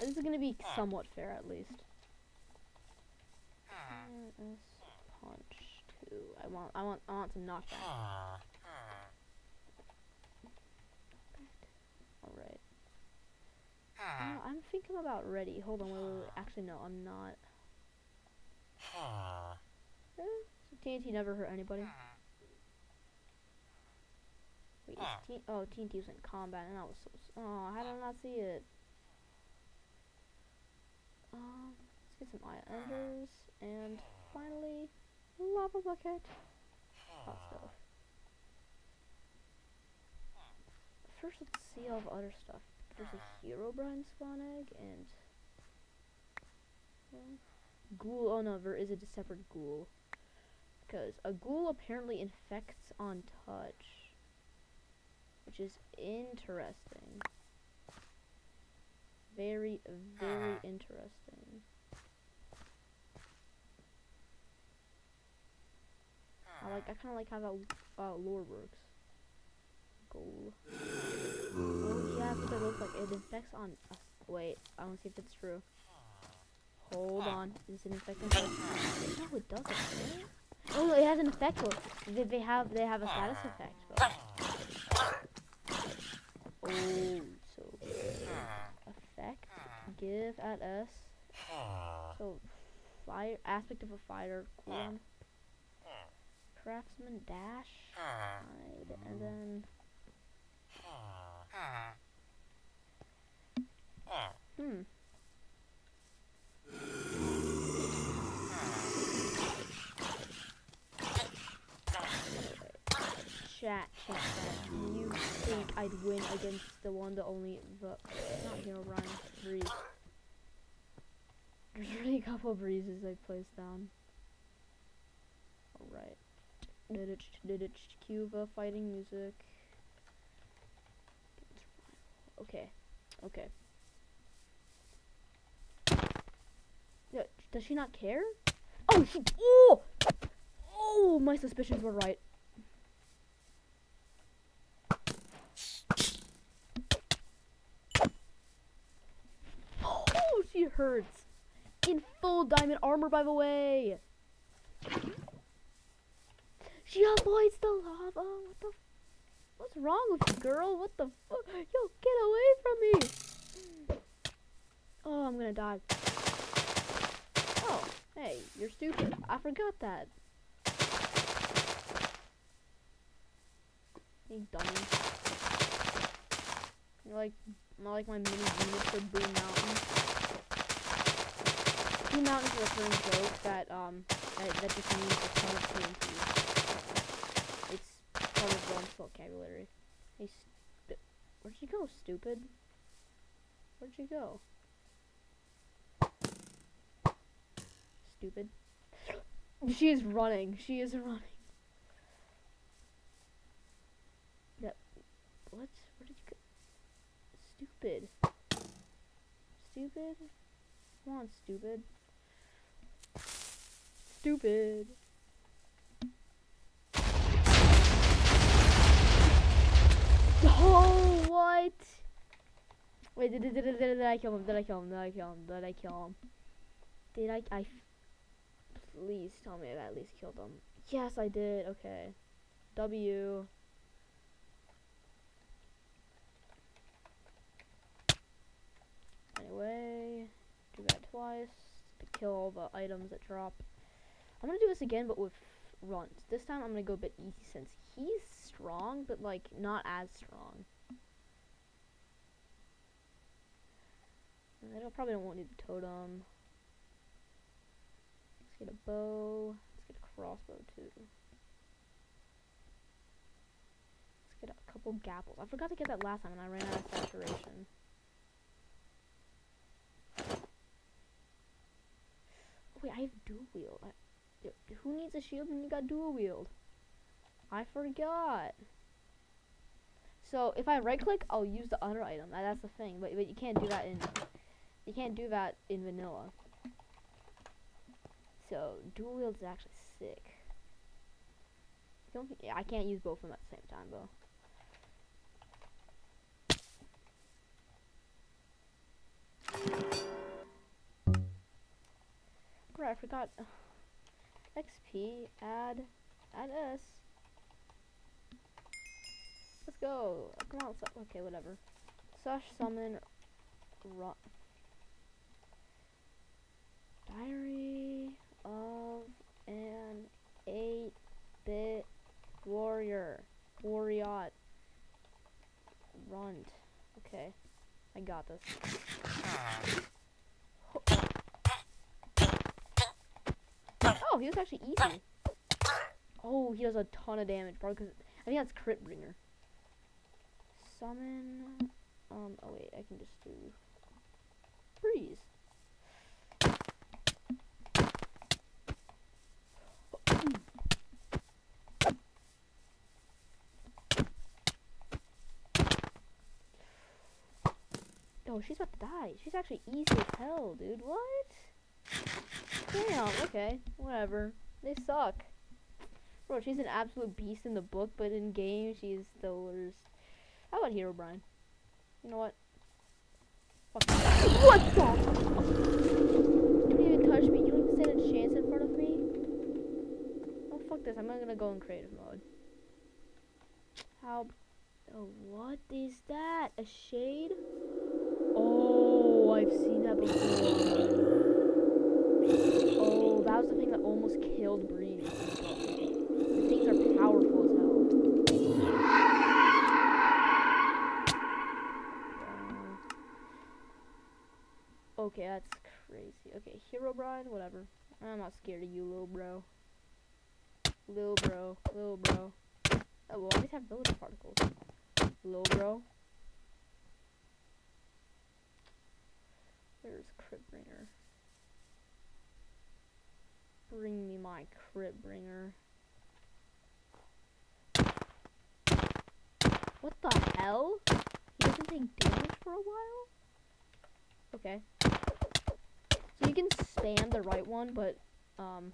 This is gonna be somewhat fair, at least. Punch two. I want, I want, I want some knockback. All right. Uh, I'm thinking about ready. Hold on, wait, wait, wait. Actually, no, I'm not. Eh, TNT never hurt anybody. Wait, T- oh, TNT was in combat, and I was so. Oh, how did I not see it? Um, let's get some iron enders, and finally, lava bucket. Hot stuff. First, let's see all the other stuff. There's a Herobrine spawn egg and. Ghoul. Oh no, there is a separate ghoul. Because a ghoul apparently infects on touch. Which is interesting. Very, very mm-hmm. interesting. I like. I mm-hmm. kind of like how that uh, lore works. Ghoul. Oh yeah, what it looks like. It infects on us. Wait, I want to see if it's true. Hold on. Is it infecting? first? No, it doesn't. Oh, it has an effect. though. They, have they have a status effect. Though. Oh, so effect give at us. So fire aspect of a fighter cooldown. Craftsman dash hide and then hmm. Chat, chat, chat. You think I'd win against the one, that only, the not Herobrine, Breeze? There's already a couple breezes I placed down. Alright. Did it, did it, Cuba fighting music. Okay, okay. Yeah, does she not care? Oh, she, oh! Oh, my suspicions were right. Oh, she hurts. In full diamond armor, by the way. She avoids the lava. What the? What's wrong with you, girl? What the fuck? Yo, get away from me. Oh, I'm gonna die. Hey, you're stupid. I forgot that. You dummy. You're like, not like my mini unit for Boom Mountain. Boom Mountain's a recurring joke that um that, that just means a ton of TNT. It's part of Rome's vocabulary. Hey, where'd you go, stupid? Where'd you go? Stupid. She is running. She is running. Yep. What? Where did you go? Stupid. Stupid? Come on, stupid. Stupid. Oh, what? Wait, did, did, did, did, did I kill him? Did I kill him? Did I kill him? Did I kill him? Did I? I. Please tell me I at least killed them. Yes, I did. Okay. W. Anyway, do that twice to kill all the items that drop. I'm gonna do this again, but with runs. This time I'm gonna go a bit easy since he's strong, but like not as strong. I don't, probably don't want need the totem. Let's get a bow. Let's get a crossbow too. Let's get a couple gapples. I forgot to get that last time and I ran out of saturation. Oh, wait, I have dual wield. I, who needs a shield when you got dual wield? I forgot. So if I right click, I'll use the other item. That- That's the thing, but but you can't do that in you can't do that in vanilla. So dual wield is actually sick. Don't I can't use both of them at the same time though. Right, I forgot. XP, add, add S. Let's go. Come on, su- okay, whatever. Sush summon, run. Diary of an 8-bit warrior. Warrior. Runt. Okay, I got this. Oh, he was actually easy. Oh, he does a ton of damage, probably because I think that's crit bringer. Summon. Um. Oh wait, I can just do freeze. No, she's about to die. She's actually easy as hell, dude. What? Damn, okay. Whatever. They suck. Bro, she's an absolute beast in the book, but in game, she's the worst. How about Herobrine? You know what? Fuck. what the? Don't even touch me. You don't even stand a chance in front of me. Oh, fuck this. I'm not gonna go in creative mode. How? Oh, what is that? A shade? Oh, I've seen that before. Oh, that was the thing that almost killed Breeze. The things are powerful as hell. Okay, that's crazy. Okay, Herobrine, whatever. I'm not scared of you, little bro. Lil bro, lil bro. Oh, we'll always have village particles. Lil bro. Bringer? Bring me my Crypt Bringer. What the hell? He doesn't take damage for a while? Okay. So you can spam the right one, but, um,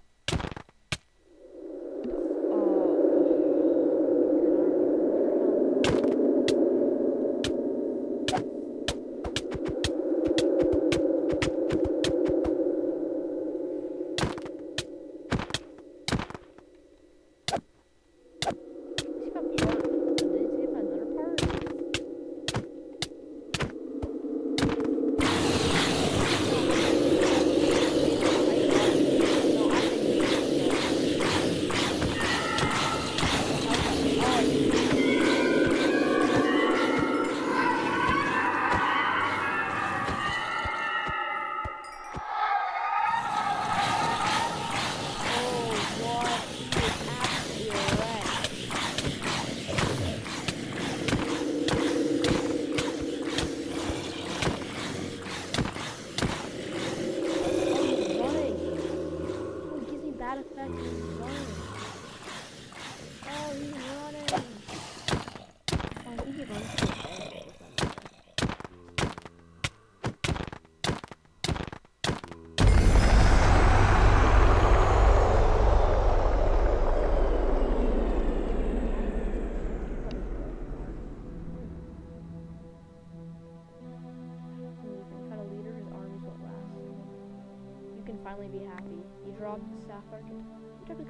You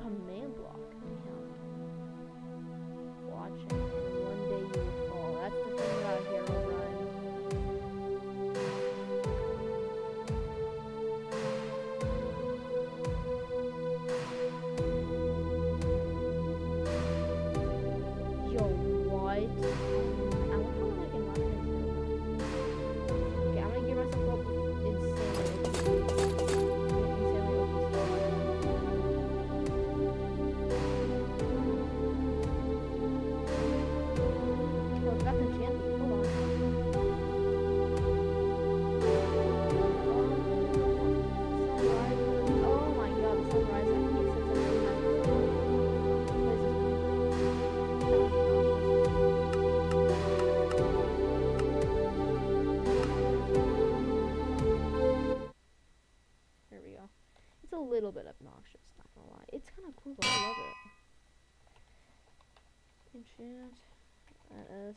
S.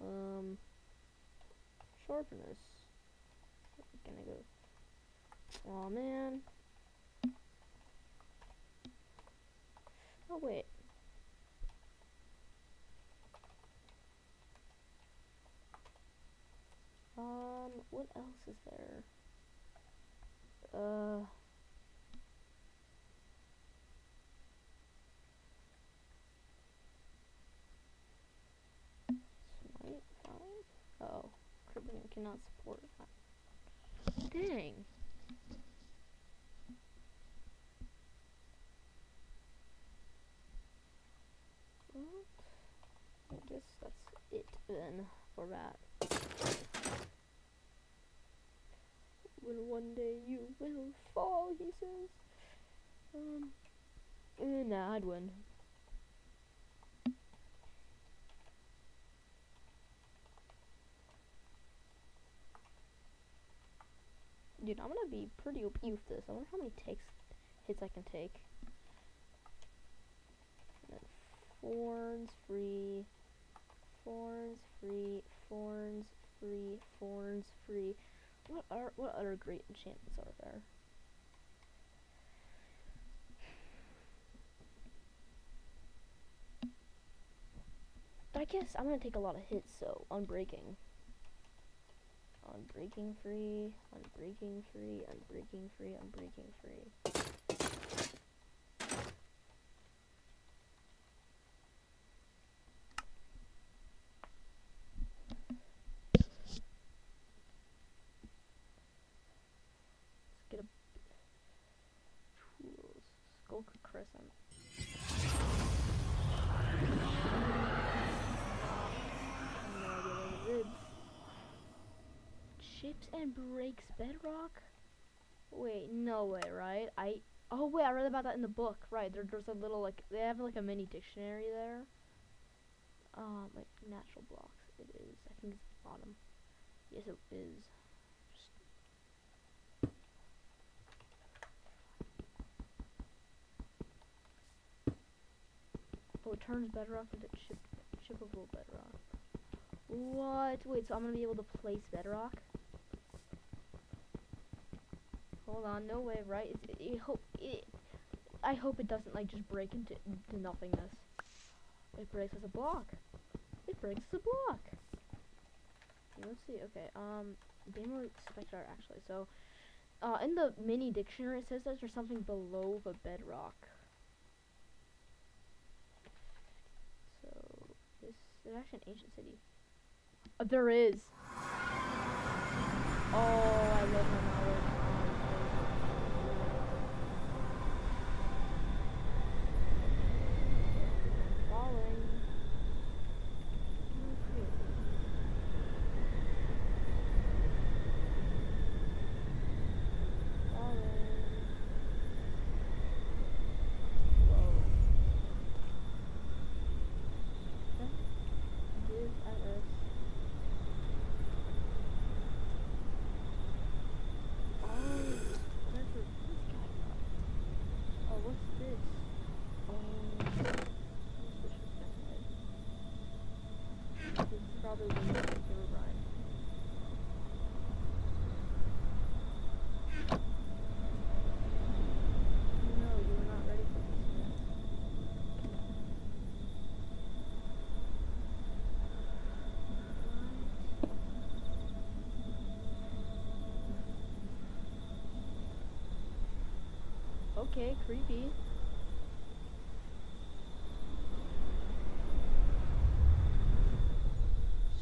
Um. Sharpness. Gonna go. Oh man. Oh wait. Um, what else is there? Uh. Smite five? Oh, Crippling cannot support that. Dang. Well, I guess that's it then for that. When one day you will fall, he says. Um, eh, nah, I'd win. Dude, I'm gonna be pretty OP with this. I wonder how many takes, hits I can take. Forns free, forns free, forns free, forns free. What are what other great enchantments are there? I guess I'm gonna take a lot of hits, so unbreaking. Unbreaking free, unbreaking free, unbreaking free, unbreaking free. Let's get a tools. Sculk Crescent. Chips and breaks bedrock? Wait, no way, right? I oh wait, I read about that in the book. Right, there, there's a little like they have like a mini dictionary there. Um, like natural blocks. It is. I think it's the bottom. Yes, it is. Just Oh, it turns bedrock into chip chippable bedrock. What? Wait, so I'm gonna be able to place bedrock? Hold on, no way, right? It, it hope it. I hope it doesn't like just break into, into nothingness. It breaks as a block. It breaks as a block. Let's see. Okay. Um, gamer spectre actually. So, uh, in the mini dictionary, it says that there's something below the bedrock. So this is actually an ancient city. Uh, there is. Oh, I love my knowledge. Falling. Falling. Whoa. Give at us. Oh, there's a this guy up. Oh, what's this? Oh, what's this shit This is probably the most secure ride. No, you were not ready for this yet. Okay, creepy.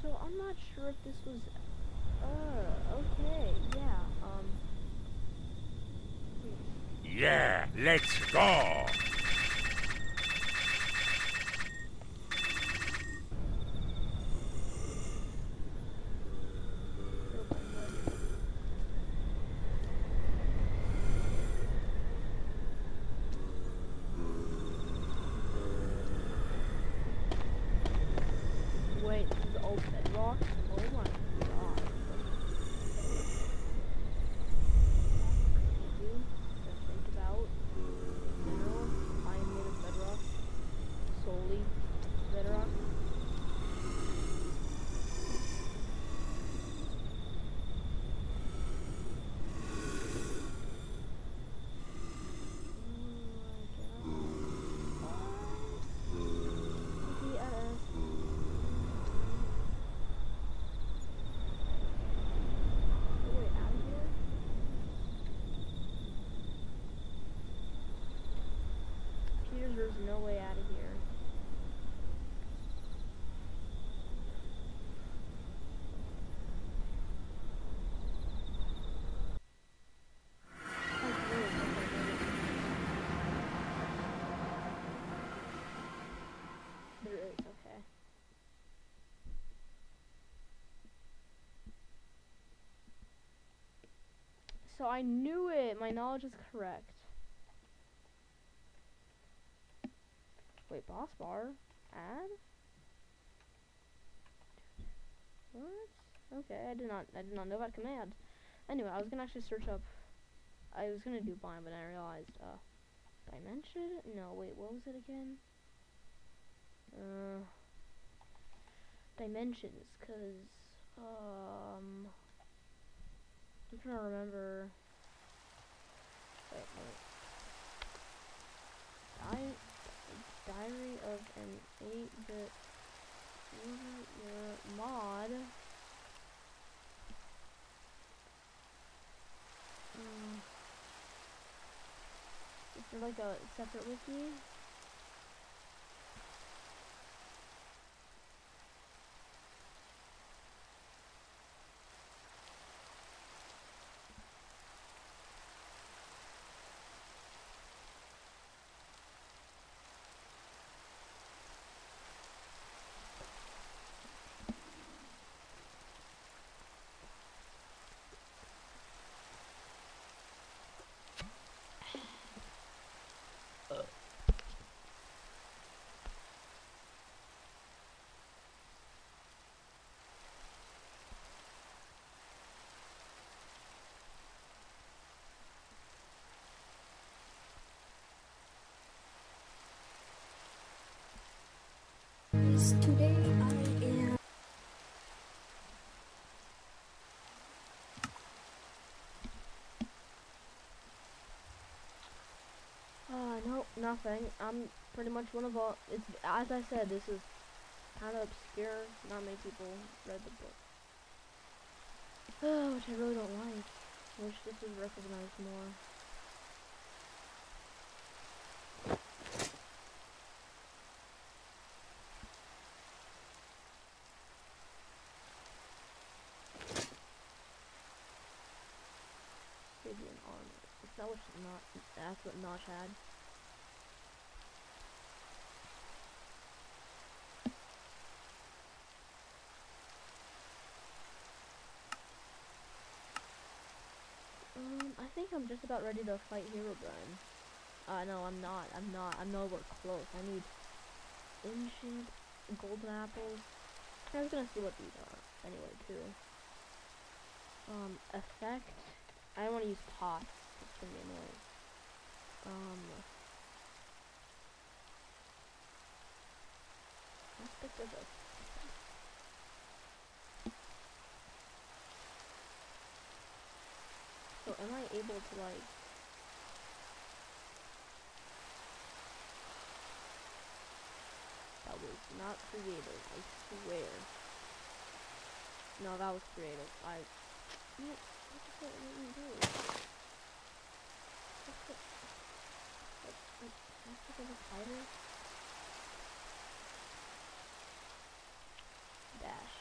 So I'm not sure if this was. Uh, okay, yeah. Um. Yeah, let's go. Wait, this is all bedrock? Oh my god. Crazy to think about. You know, I am made of bedrock. Solely bedrock. Peters, there's no way out of here. Oh, really? Okay, maybe. There is, okay. So I knew it. My knowledge is correct. Wait, boss bar? Add? What? Okay, I did not I did not know about command. Anyway, I was gonna actually search up I was gonna do bind, but I realized uh dimension? No, wait, what was it again? Uh dimensions, cause um I'm trying to remember wait, wait. Di- Diary of an 8-bit User mod. Um, is there like a separate wiki? Today I am. Uh, no, nothing. I'm pretty much one of all. It's as I said. This is kind of obscure. Not many people read the book, which I really don't like. I Wish this was recognized more. Fabian armor. Is that what not? That's what Notch had. Um, I think I'm just about ready to fight Herobrine. Uh, no, I'm not. I'm not. I'm nowhere close. I need ancient golden apples. I was gonna see what these are anyway too. Um, effect. I don't want to use pots. Um. Aspect of. So am I able to like? That was not creative. I swear. No, that was creative. I. What the? What? What? Aspect of a spider? Dash.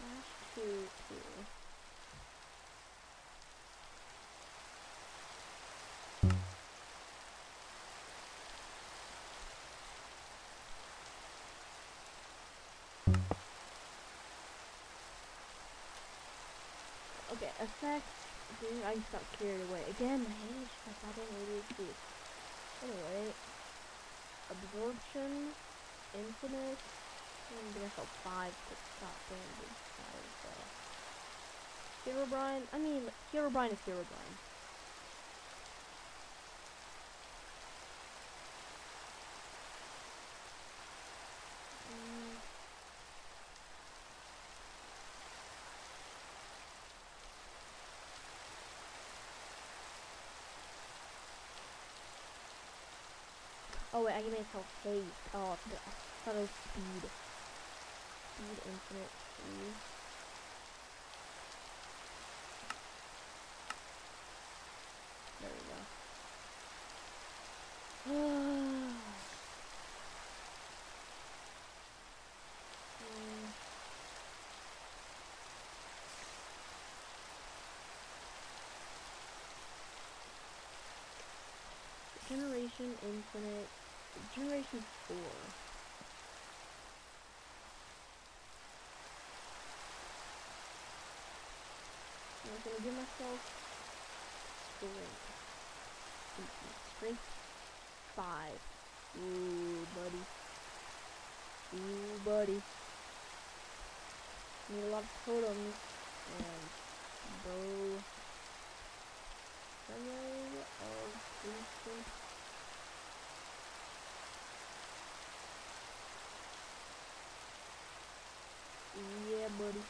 Dash two two. Dude, I just got carried away. Again, I hate didn't really see. Anyway, absorption, infinite. I'm gonna go five to stop. Uh, Herobrine. I mean, Herobrine is Herobrine. Oh wait, I can make myself haste. Oh, I thought it was speed. Speed infinite speed. There we go. Mm. Generation Infinite, Generation 4. I'm gonna give myself strength. Strength 5. Ooh, buddy. Ooh, buddy. Need a lot of totems and bow. Array of instant already.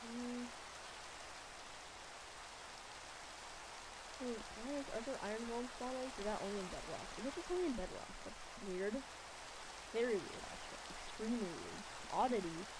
Hmm. Wait, why is, are there iron worms spawning? Is that only in bedrock? This is only in bedrock. That's weird. Very weird, actually. Extremely weird. Oddity.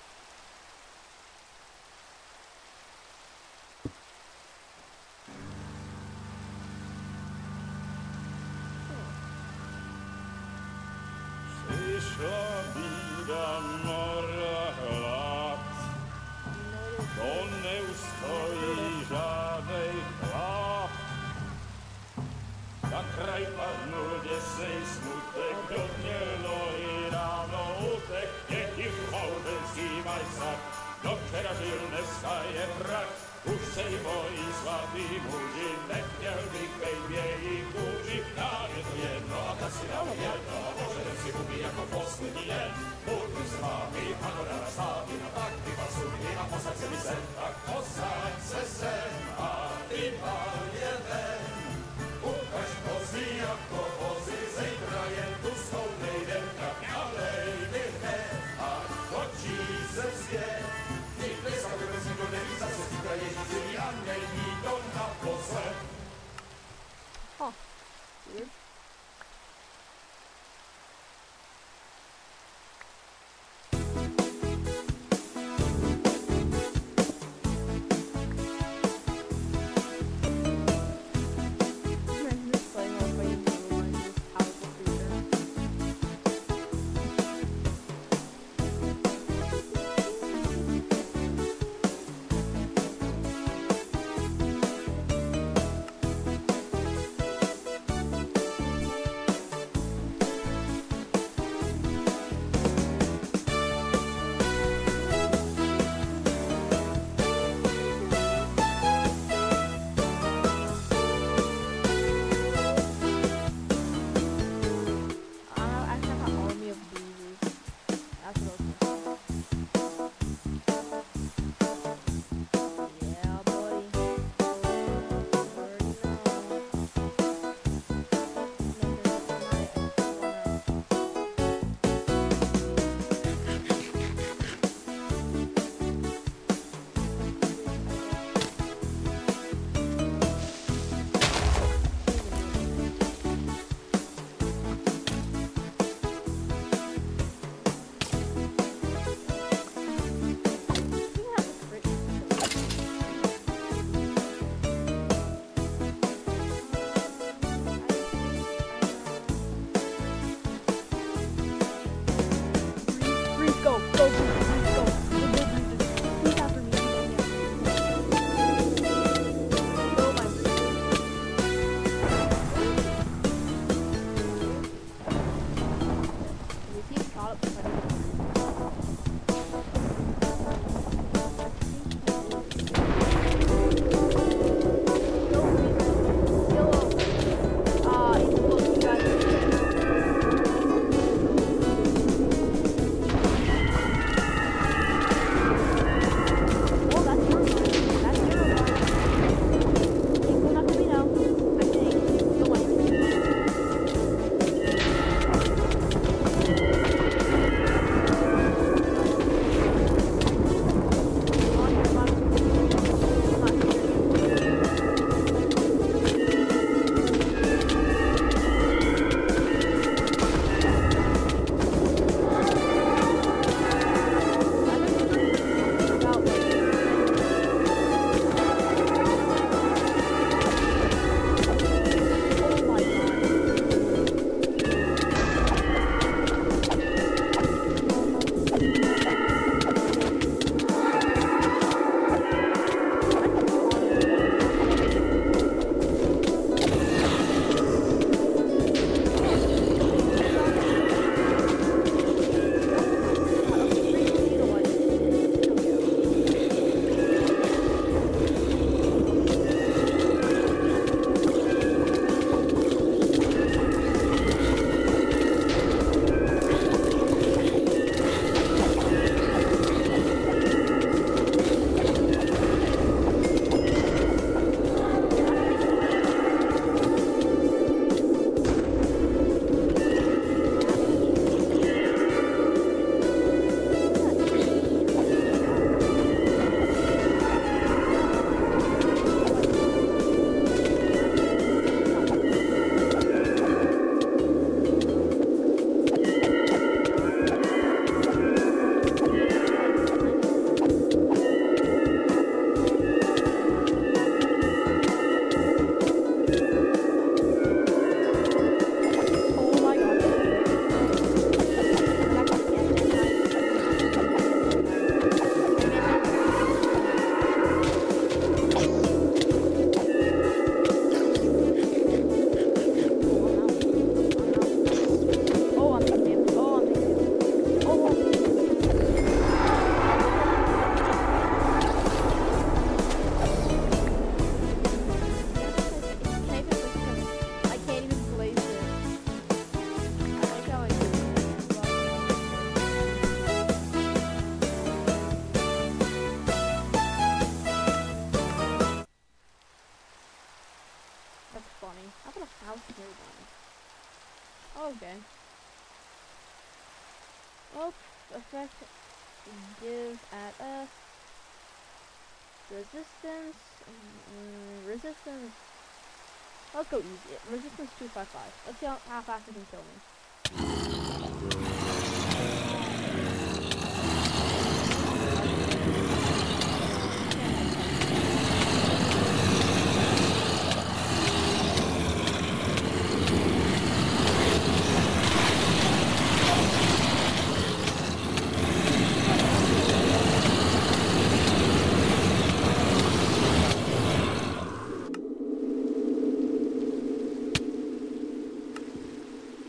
Let's go easy. Resistance two five five. Let's see how, how fast it can kill me.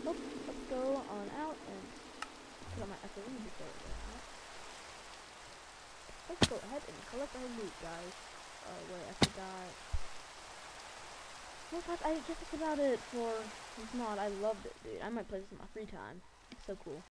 Oh, let's go on out and put on my FOE before we go out. Let's go ahead and collect our loot, guys. Oh wait, I forgot. That's, I guess that's about it for mod. I loved it, dude. I might play this in my free time. It's so cool.